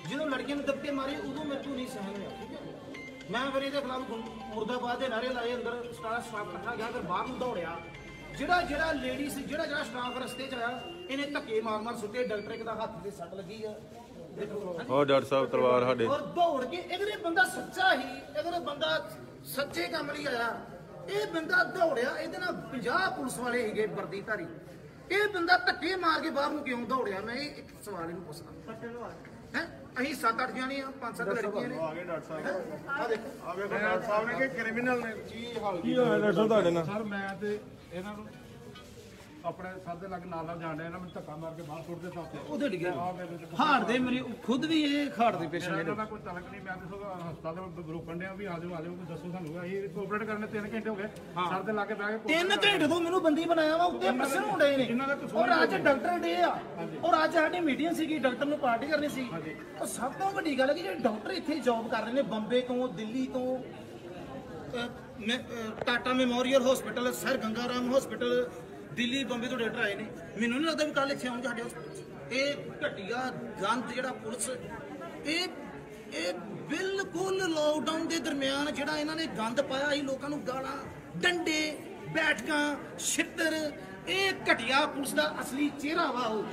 Speaker 1: ਜਦੋਂ ਲੜਕੀਆਂ ਨੂੰ ਦਬਕੇ ਮਾਰੇ, ਉਦੋਂ ਮੇਰੇ ਤੋਂ ਨਹੀਂ ਸਹਿਣ ਹੋਇਆ, ਠੀਕ ਹੈ? ਮੈਂ ਫਿਰ ਇਹਦੇ ਖਿਲਾਫ ਮੁਰਦਾਬਾਦ ਦੇ ਨਾਰੇ ਲਾਏ ਅੰਦਰ ਸਟਾਫ ਸਟਾਫ ਇਕੱਠਾ ਗਿਆ ਫਿਰ ਬਾਹਰ ਨੂੰ ਦੌੜਿਆ ਜਿਹੜਾ ਜਿਹੜਾ ਲੇਡੀਜ਼ ਜਿਹੜਾ ਜਿਹੜਾ ਸਟਾਫ ਰਸਤੇ 'ਚ ਆਇਆ ਇਹਨੇ ਧੱਕੇ ਮਾਰ ਮਾਰ ਸੁੱਟੇ ਡਾਕਟਰ ਇੱਕ ਦਾ ਹੱਥ ਤੇ ਸੱਟ ਲੱਗੀ ਆ। ਦੇਖੋ
Speaker 9: ਉਹ ਡਾਕਟਰ ਸਾਹਿਬ ਤਲਵਾਰ ਸਾਡੇ।
Speaker 1: ਔਰ ਦੌੜ ਕੇ ਅਗਰ ਇਹ ਬੰਦਾ ਸੱਚਾ ਹੀ ਅਗਰ ਇਹ ਬੰਦਾ ਸੱਚੇ ਕੰਮ ਲਈ ਆਇਆ। ਇਹ ਬੰਦਾ ਦੌੜਿਆ ਇਹਦੇ ਨਾਲ 50 ਪੁਲਿਸ ਵਾਲੇ ਹੈਗੇ ਵਰਦੀਧਾਰੀ। ਇਹ ਬੰਦਾ ਧੱਕੇ ਮਾਰ ਕੇ ਬਾਹਰ ਨੂੰ ਕਿਉਂ ਦੌੜਿਆ? ਮੈਂ ਇਹ ਇੱਕ ਸਵਾਲ ਇਹਨੂੰ ਪੁੱਛਣਾ ਹੈ? ਅਸੀਂ 7-8 ਜਾਣੇ ਆ 5-7 ਲੜਕੀਆਂ ਨੇ।
Speaker 9: ਆ ਗਏ ਡਾਕਟਰ ਸਾਹਿਬ।
Speaker 1: ਆ ਦੇਖੋ।
Speaker 9: ਆ ਵੇਖੋ ਡਾਕਟਰ ਸਾਹਿਬ ਨੇ ਕਿ ਕ੍ਰਿਮੀਨਲ ਨੇ। ਕੀ ਹਾਲ
Speaker 11: ਕੀ ਹੋਇਆ ਡਾਕਟਰ ਸਾਹਿਬ ਤੁਹਾਡੇ ਨਾਲ?
Speaker 12: ਸਰ ਮੈਂ ਤੇ ਇਹਨਾਂ ਨੂੰ
Speaker 4: ਆਪਣੇ ਦੇ ਲੱਗ ਨਾਲ ਨਾਲ ਜਾਣ ਡਿਆ ਇਹਨਾਂ ਮੈਨੂੰ ਧੱਕਾ ਮਾਰ ਕੇ ਬਾਹਰ ਸੁੱਟ ਦਿੱਤਾ ਉੱਥੇ।
Speaker 1: ਉਹਦੇ ਡਿੱਗੇ
Speaker 4: ਆ ਮੇਰੇ ਤੇ
Speaker 1: ਹਾਰਟ ਦੇ ਮਰੀ ਖੁਦ ਵੀ ਇਹ ਹਾਰਟ ਦੇ ਪੇਸ਼ੈਂਟ
Speaker 4: ਇਹਨਾਂ ਦਾ ਕੋਈ ਤਲਕ ਨਹੀਂ ਮੈਂ ਤੇ ਸਗੋਂ ਹਸਪਤਾਲ ਦੇ ਰੋਕਣ ਡਿਆ ਵੀ ਆ ਜਾਓ ਆ ਜਾਓ ਕੋਈ ਦੱਸੋ ਸਾਨੂੰ। ਅਸੀਂ ਕੋਆਪਰੇਟ ਕਰਨੇ 3 ਘੰਟੇ ਹੋ ਗਏ। ਸਰ ਦੇ ਲਾਗੇ ਬਹਿ ਕੇ
Speaker 1: ਤਿੰਨ ਘੰਟੇ ਤੋਂ ਮੈਨੂੰ ਬੰਦੀ ਬਣਾਇਆ ਵਾ ਉੱਤੇ ਪ੍ਰਸ਼ਨ ਹੁੰਦੇ ਨੇ।
Speaker 4: ਇਹਨਾਂ ਦਾ ਕਸੂਰ
Speaker 1: ਔਰ ਅੱਜ ਡਾਕਟਰ ਡੇ ਆ। ਔਰ ਅੱਜ ਸਾਡੀ ਮੀਟਿੰਗ ਸੀਗੀ ਡਾਕਟਰ ਨੂੰ ਪਾਰਟੀ ਕਰਨੀ ਸੀ। ਉਹ ਸਭ ਤੋਂ ਵੱਡੀ ਗੱਲ ਹੈ ਕਿ ਜਿਹੜੇ ਡਾਕਟਰ ਇੱਥੇ ਜੌਬ ਕਰ ਰਹੇ ਨੇ ਬੰਬੇ ਤੋਂ ਦਿੱਲੀ ਤੋਂ Tata memorial hospital, sir Ganga Ram hospital, Delhi Bombay ਤੋਂ ਡਾਕਟਰ ਆਏ ਨੇ। ਮੈਨੂੰ ਨਹੀਂ ਲੱਗਦਾ ਵੀ ਕੱਲ ਇੱਥੇ ਆਉਣਗੇ ਸਾਡੇ ਹਸਪੀਟਲ ਇਹ ਘਟੀਆ ਗੰਦ ਜਿਹੜਾ ਪੁਲਿਸ, ਇਹ ਇਹ ਬਿਲਕੁਲ ਲੋਕਡਾਊਨ ਦੇ ਦਰਮਿਆਨ ਜਿਹੜਾ ਇਹਨਾਂ ਨੇ ਗੰਦ ਪਾਇਆ ਸੀ, ਲੋਕਾਂ ਨੂੰ ਗਾਲਾਂ, ਡੰਡੇ, ਬੈਠਕਾਂ, ਛਿੱਤਰ, ਇਹ ਘਟੀਆ ਪੁਲਿਸ ਦਾ ਅਸਲੀ ਚਿਹਰਾ ਵਾ ਉਹ।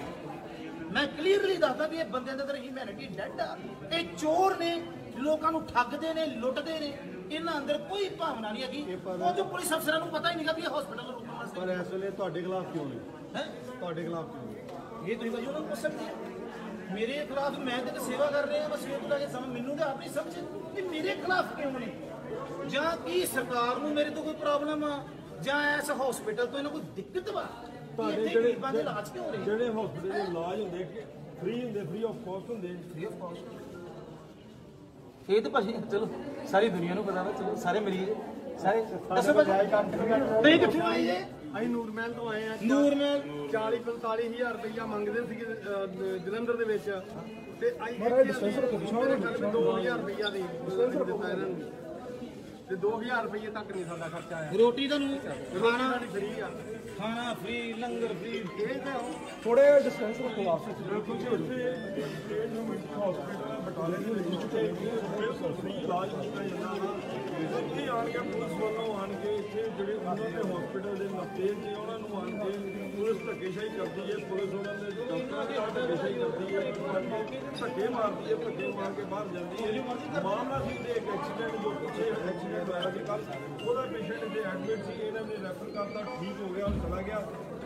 Speaker 1: ਮੈਂ ਕਲੀਅਰਲੀ ਦੱਸਦਾ ਵੀ ਇਹ ਬੰਦਿਆਂ ਦੇ ਅੰਦਰ ਹਿਊਮੈਨਿਟੀ ਡੈਡ ਆ। ਇਹ ਚੋਰ ਨੇ, ਲੋਕਾਂ ਨੂੰ ਠੱਗਦੇ ਨੇ, ਲੁੱਟਦੇ ਨੇ। ਇਹਨਾਂ ਅੰਦਰ ਕੋਈ ਭਾਵਨਾ ਨਹੀਂ ਹੈਗੀ। ਉਹ ਜੋ ਪੁਲਿਸ ਅਫਸਰਾਂ ਨੂੰ ਪਤਾ ਹੀ ਨਹੀਂਗਾ ਵੀ ਇਹ ਹਸਪੀਟਲ ਰੋਕਣ ਵਾਸਤੇ
Speaker 6: ਪਰ ਇਸ ਵੇਲੇ ਤੁਹਾਡੇ ਖਿਲਾਫ ਕਿਉਂ ਨਹੀਂ?
Speaker 1: ਹੈ?
Speaker 6: ਤੁਹਾਡੇ ਖਿਲਾਫ ਕਿਉਂ
Speaker 1: ਇਹ ਤੁਸੀਂ ਭਾਈ ਉਹਨਾਂ ਨੂੰ ਪੁੱਛ ਸਕਦੇ ਆ। ਮੇਰੇ ਖਿਲਾਫ ਮੈਂ ਤੇ ਸੇਵਾ ਕਰ ਰਿਹਾ ਬਸ ਇਹ ਤੋਂ ਕੇ ਸਮਝ ਮੈਨੂੰ ਤਾਂ ਆਪ ਨਹੀਂ ਸਮਝ ਕਿ ਮੇਰੇ ਖਿਲਾਫ ਕਿਉਂ ਨਹੀਂ? ਜਾਂ ਕੀ ਸਰਕਾਰ ਨੂੰ ਮੇਰੇ ਤੋਂ ਕੋਈ ਪ੍ਰੋਬਲਮ ਆ? ਜਾਂ ਇਸ ਹਸਪੀਟਲ ਤੋਂ ਇਹਨਾਂ ਕੋਈ ਦਿੱਕਤ ਵਾ? ਤੁਹਾਡੇ ਜਿਹੜੇ
Speaker 10: ਜਿਹੜੇ ਹਸਪੀਟਲ ਦੇ ਇਲਾਜ ਹੁੰਦੇ ਫ੍ਰੀ ਹੁੰਦੇ ਫ੍ਰੀ ਆਫ ਕਾਸਟ ਹੁੰਦੇ।
Speaker 1: ਫ੍ਰੀ ਆਫ ਕਾਸਟ ਇਹ ਤਾਂ ਭਾਜੀ ਚਲੋ ਸਾਰੀ ਦੁਨੀਆ ਨੂੰ ਪਤਾ ਵਾ ਚਲੋ ਸਾਰੇ ਮਰੀਜ਼ ਸਾਰੇ ਦੱਸੋ ਭਾਜੀ। ਨਹੀਂ ਕਿੱਥੇ ਆਏ ਜੇ?
Speaker 10: ਅਸੀਂ ਨੂਰਮਹਿਲ ਤੋਂ ਆਏ ਆ
Speaker 1: ਨੂਰ ਮਹਿਲ?
Speaker 10: 40 45000 ਰੁਪਇਆ ਮੰਗਦੇ ਸੀਗੇ ਅਹ, ਜਲੰਧਰ ਦੇ ਵਿੱਚ। ਤੇ ਆਈ ਮੇਰੇ ਖਿਆਲ 2000 ਰੁਪਇਆ ਦੇ ਦਿੱਤਾ ਇਹਨਾਂ ਨੂੰ। ਤੇ 2000 ਰੁਪਏ ਤੱਕ ਨਹੀਂ ਸਾਡਾ ਖਰਚਾ ਆਇਆ।
Speaker 1: ਰੋਟੀ ਤੁਹਾਨੂੰ ਖਾਣਾ
Speaker 10: ਫ੍ਰੀ ਆ।
Speaker 1: ਖਾਣਾ ਫ੍ਰੀ ਲੰਗਰ ਫ੍ਰੀ
Speaker 10: ਇਹ ਤਾਂ
Speaker 4: ਥੋੜੇ ਡਿਸਟੈਂਸ ਰੱਖੋ ਆਪਸ ਵਿੱਚ
Speaker 10: ਬਿਲਕੁਲ ਜੀ ਦੇ ਵਿੱਚ ਬਿਲਕੁਲ ਫ੍ਰੀ ਇਲਾਜ ਕੀਤਾ ਜਾਂਦਾ ਵਾ ਉੱਥੇ ਆਣ ਕੇ ਪੁਲਿਸ ਵੱਲੋਂ ਆਣ ਕੇ ਇੱਥੇ ਜਿਹੜੇ ਉਹਨਾਂ ਦੇ ਹਸਪੀਟਲ ਦੇ ਨਤੇਜ ਨੇ ਉਹਨਾਂ ਨੂੰ ਆਣ ਕੇ ਪੁਲਿਸ ਧੱਕੇਸ਼ਾਹੀ ਕਰਦੀ ਹੈ ਪੁਲਿਸ ਉਹਨਾਂ ਦੇ ਡਾਕਟਰਾਂ ਦੀ ਧੱਕੇਸ਼ਾਹੀ ਕਰਦੀ ਹੈ ਧੱਕੇ ਮਾਰਦੀ ਹੈ ਧੱਕੇ ਮਾਰ ਕੇ ਬਾਹਰ ਜਾਂਦੀ ਹੈ ਮਾਮਲਾ ਸੀ ਤੇ ਇੱਕ ਐਕਸੀਡੈਂਟ ਜੋ ਪਿੱਛੇ ਐਕਸੀਡੈਂਟ ਹੋਇਆ ਸੀ ਕੱਲ ਉਹਦਾ ਪੇਸ਼ੈਂਟ ਇੱਥੇ ਐਡਮਿਟ ਸੀ, ਇਹਨਾਂ ਨੇ ਰੈਫਰ ਕਰਤਾ, ਠੀਕ ਹੋ ਗਿਆ, ਉਹ ਚਲਾ ਗਿਆ।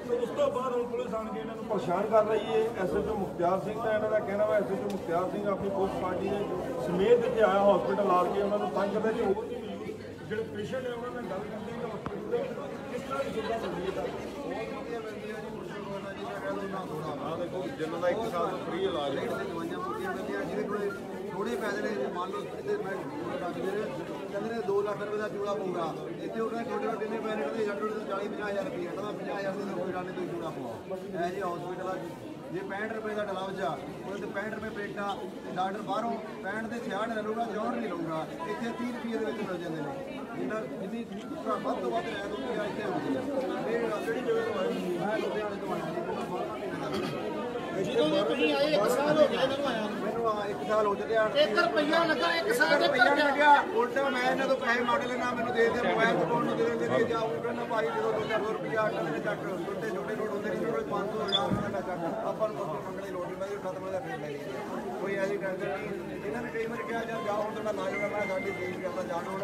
Speaker 10: ਤੇ ਉਸ ਤੋਂ ਬਾਅਦ ਹੁਣ ਪੁਲਿਸ ਆਣ ਕੇ ਇਹਨਾਂ ਨੂੰ ਪਰੇਸ਼ਾਨ ਕਰ ਰਹੀ ਹੈ। ਐਸਐਚਓ ਮੁਖਤਿਆਰ ਸਿੰਘ ਦਾ ਇਹਨਾਂ ਦਾ ਕਹਿਣਾ ਵਾ ਐਸਐਚਓ ਮੁਖਤਿਆਰ ਸਿੰਘ ਆਪਣੀ ਪੁਲਿਸ ਪਾਰਟੀ ਦੇ ਸਮੇਤ ਇੱਥੇ ਆਇਆ ਹਸਪੀਟਲ ਆ ਕੇ ਉਹਨਾਂ ਨੂੰ ਤੰਗ ਕਰਦਾ ਕਿ ਹੋਰ ਨਹੀਂ ਮਿਲਦੀ ਜਿਹੜੇ ਪੇਸ਼ੈਂਟ ਨੇ ਉਹਨਾਂ ਨਾਲ ਗੱਲ ਕਰਦੇ ਕਿ ਹਸਪੀਟਲ ਦੇ ਕਿਸ ਤਰ੍ਹਾਂ ਦੀ ਸੁਵਿਧਾ ਮਿਲਦੀ ਹੈ?
Speaker 6: ਆ ਦੇਖੋ ਜਿੰਨਾਂ ਦਾ 1 ਸਾਲ ਤੋਂ ਫ੍ਰੀ ਇਲਾਜ ਹੈ। ਦਵਾਈਆਂ ਮੁਕਤੀਆਂ ਮਿਲਦੀਆਂ ਜਿਹਦੇ ਕੋਲੇ ਥੋੜੇ ਪੈਸੇ ਨੇ ਮੰਨ ਲਓ ਇੱਥੇ ਮੈਂ ਕਹਿੰਦੇ ਨੇ 2 ਲੱਖ ਰੁਪਏ ਦਾ ਚੂੜਾ ਪਊਗਾ। ਇੱਥੇ ਉਹ ਕਹਿੰਦੇ ਛੋਟੇ ਛੋਟੇ ਨੇ ਪੈਸੇ ਨੇ 40 50000 ਰੁਪਏ ਕਹਿੰਦਾ 50000 ਦੇ ਕੋਈ ਗੱਲ ਨਹੀਂ ਤੁਸੀਂ ਚੂੜਾ ਪਵਾਓ ਇਹ ਜੀ ਹਸਪੀਟਲ ਆ ਜੇ। 65 ਰੁਪਏ ਦਾ ਡਲਾਵਜ ਆ ਉਹਦੇ ਤੇ 65 ਰੁਪਏ ਪਲੇਟਾਂ ਤੇ ਡਾਕਟਰ ਬਾਹਰੋਂ 65 ਦੇ 66 ਲਊਗਾ ਜੌਰ ਨਹੀਂ ਲਊਗਾ ਇੱਥੇ 30 ਰੁਪਏ ਦੇ ਵਿੱਚ ਮਿਲ ਜਾਂਦੇ ਨੇ। ਜਿੰਨਾ ਜਿੰਨੀ ਭਰਾ ਵੱਧ ਤੋਂ ਵੱਧ ਰਹਿ ਦੂਗੀ ਆ ਇੱਥੇ ਹੁੰਦੀ ਆ ਇਹ ਕਿਹੜੀ ਜਗ੍ਹਾ ਤੋਂ ਆਏ ਮੈਂ ਲੁਧਿਆਣੇ ਤੋਂ ਆਇਆ ਜੀ
Speaker 1: ਜਦੋਂ ਤੁਸੀਂ ਆਏ ਇੱਕ ਸਾਲ ਹੋ ਗਿਆ ਇਹਨਾਂ ਨੂੰ ਆਇਆ ਨੂੰ
Speaker 6: ਆ ਇੱਕ ਸਾਲ ਹੋ ਚੁੱਕਿਆ
Speaker 1: 1 ਰੁਪਈਆ ਲੱਗਾ 1 ਸਾਲ ਦੇ
Speaker 6: ਨਹੀਂ ਲੱਗਿਆ। ਉਲਟਾ ਮੈਂ ਇਹਨਾਂ ਤੋਂ ਪੈਸੇ ਮੰਗ ਲੈਣਾ ਮੈਨੂੰ ਦੇ ਦੇ ਮੋਬਾਈਲ ਤੋਂ ਨੂੰ ਦੇ ਦਿੰਦੇ ਨੇ ਜਾਓ ਕਹਿੰਦਾ ਭਾਈ ਜਦੋਂ 200 ਰੁਪਈਆ ਅੱਟ ਦੇ ਚੱਕ ਛੋਟੇ ਛੋਟੇ ਨੋਟ ਹੁੰਦੇ ਨੇ ਜਿਹੜੇ 500 ਹਜ਼ਾਰ ਰੁਪਏ ਦਾ ਚੱਕ ਆਪਾਂ ਨੂੰ ਕੋਈ ਮੰਗਣੀ ਲੋੜ ਨਹੀਂ ਮੈਂ ਜੀ ਖਤਮ ਦਾ ਫੇਰ ਲੈ ਲਈ ਕੋਈ ਐਸੀ ਟੈਨਸ਼ਨ ਨਹੀਂ। ਇਹਨਾਂ ਨੇ ਕਈ ਵਾਰ ਕਿਹਾ ਯਾਰ ਜਾਓ ਹੁਣ ਤੁਹਾਡਾ ਲਾਜ ਕਰਨਾ ਸਾਡੀ ਫੀਸ ਕਰਦਾ ਜਾਣ ਹੁਣ।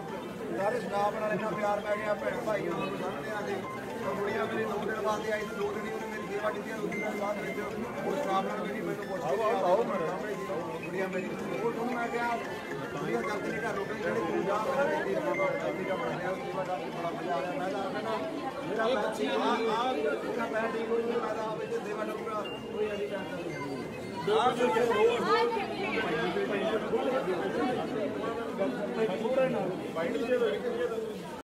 Speaker 6: ਸਾਰੇ ਸਟਾਫ ਨਾਲ ਇੰਨਾ ਪਿਆਰ ਪੈ ਗਿਆ ਭੈਣ ਭਾਈਆਂ ਨੂੰ ਸਮਝਦੇ ਆ ਜੀ ਉਹ ਕੁੜੀਆਂ ਮੇਰੀ ਦੋ ਦਿਨ ਬਾਅਦ ਆਈ ਤੇ ਦੋ ਦਿਨ ਹੀ ਉਹਨੇ ਮੇਰੀ ਸੇਵਾ ਕੀਤੀ ਉਸ ਦਿਨ ਬਾਅਦ ਵਿੱਚ ਉਹ ਸਟਾਫ ਨਾਲ ਜਿਹੜੀ ਮੈਨੂੰ ਪੁੱਛ ਆਓ ਆਓ ਮੈਂ ਸਾਹਮਣੇ ਜੀ ਕੁੜੀਆਂ ਮੇਰੀ ਉਹ ਤੁਹਾਨੂੰ ਮੈਂ ਕਿਹਾ ਕੁੜੀਆਂ ਕਰਦੇ ਨੇ ਘਰ ਰੋਟੀ ਜਿਹੜੇ ਤੂੰ ਜਾ ਮੇਰਾ ਤੀਰ ਬਾਬਾ ਟੈਕਸੀ ਦਾ ਬਣਾ ਲਿਆ ਉਸ ਦਾ ਬੜਾ ਮਜ਼ਾ ਆ ਰਿਹਾ ਮੈਂ ਤਾਂ ਕਹਿੰਦਾ ਮੇਰਾ ਬੱਚੀ ਆ ਆ ਮੇਰਾ ਪੈਰ ਠੀਕ ਹੋ ਗਿਆ ਮੈਂ ਤਾਂ ਆਪ ਸੇਵਾ ਕਰੂੰਗਾ ਕੋਈ ਐਸੀ ਟੈਨਸ਼ਨ ਨਹੀਂ ਆ
Speaker 10: ਵਾਈਟ ਦੇ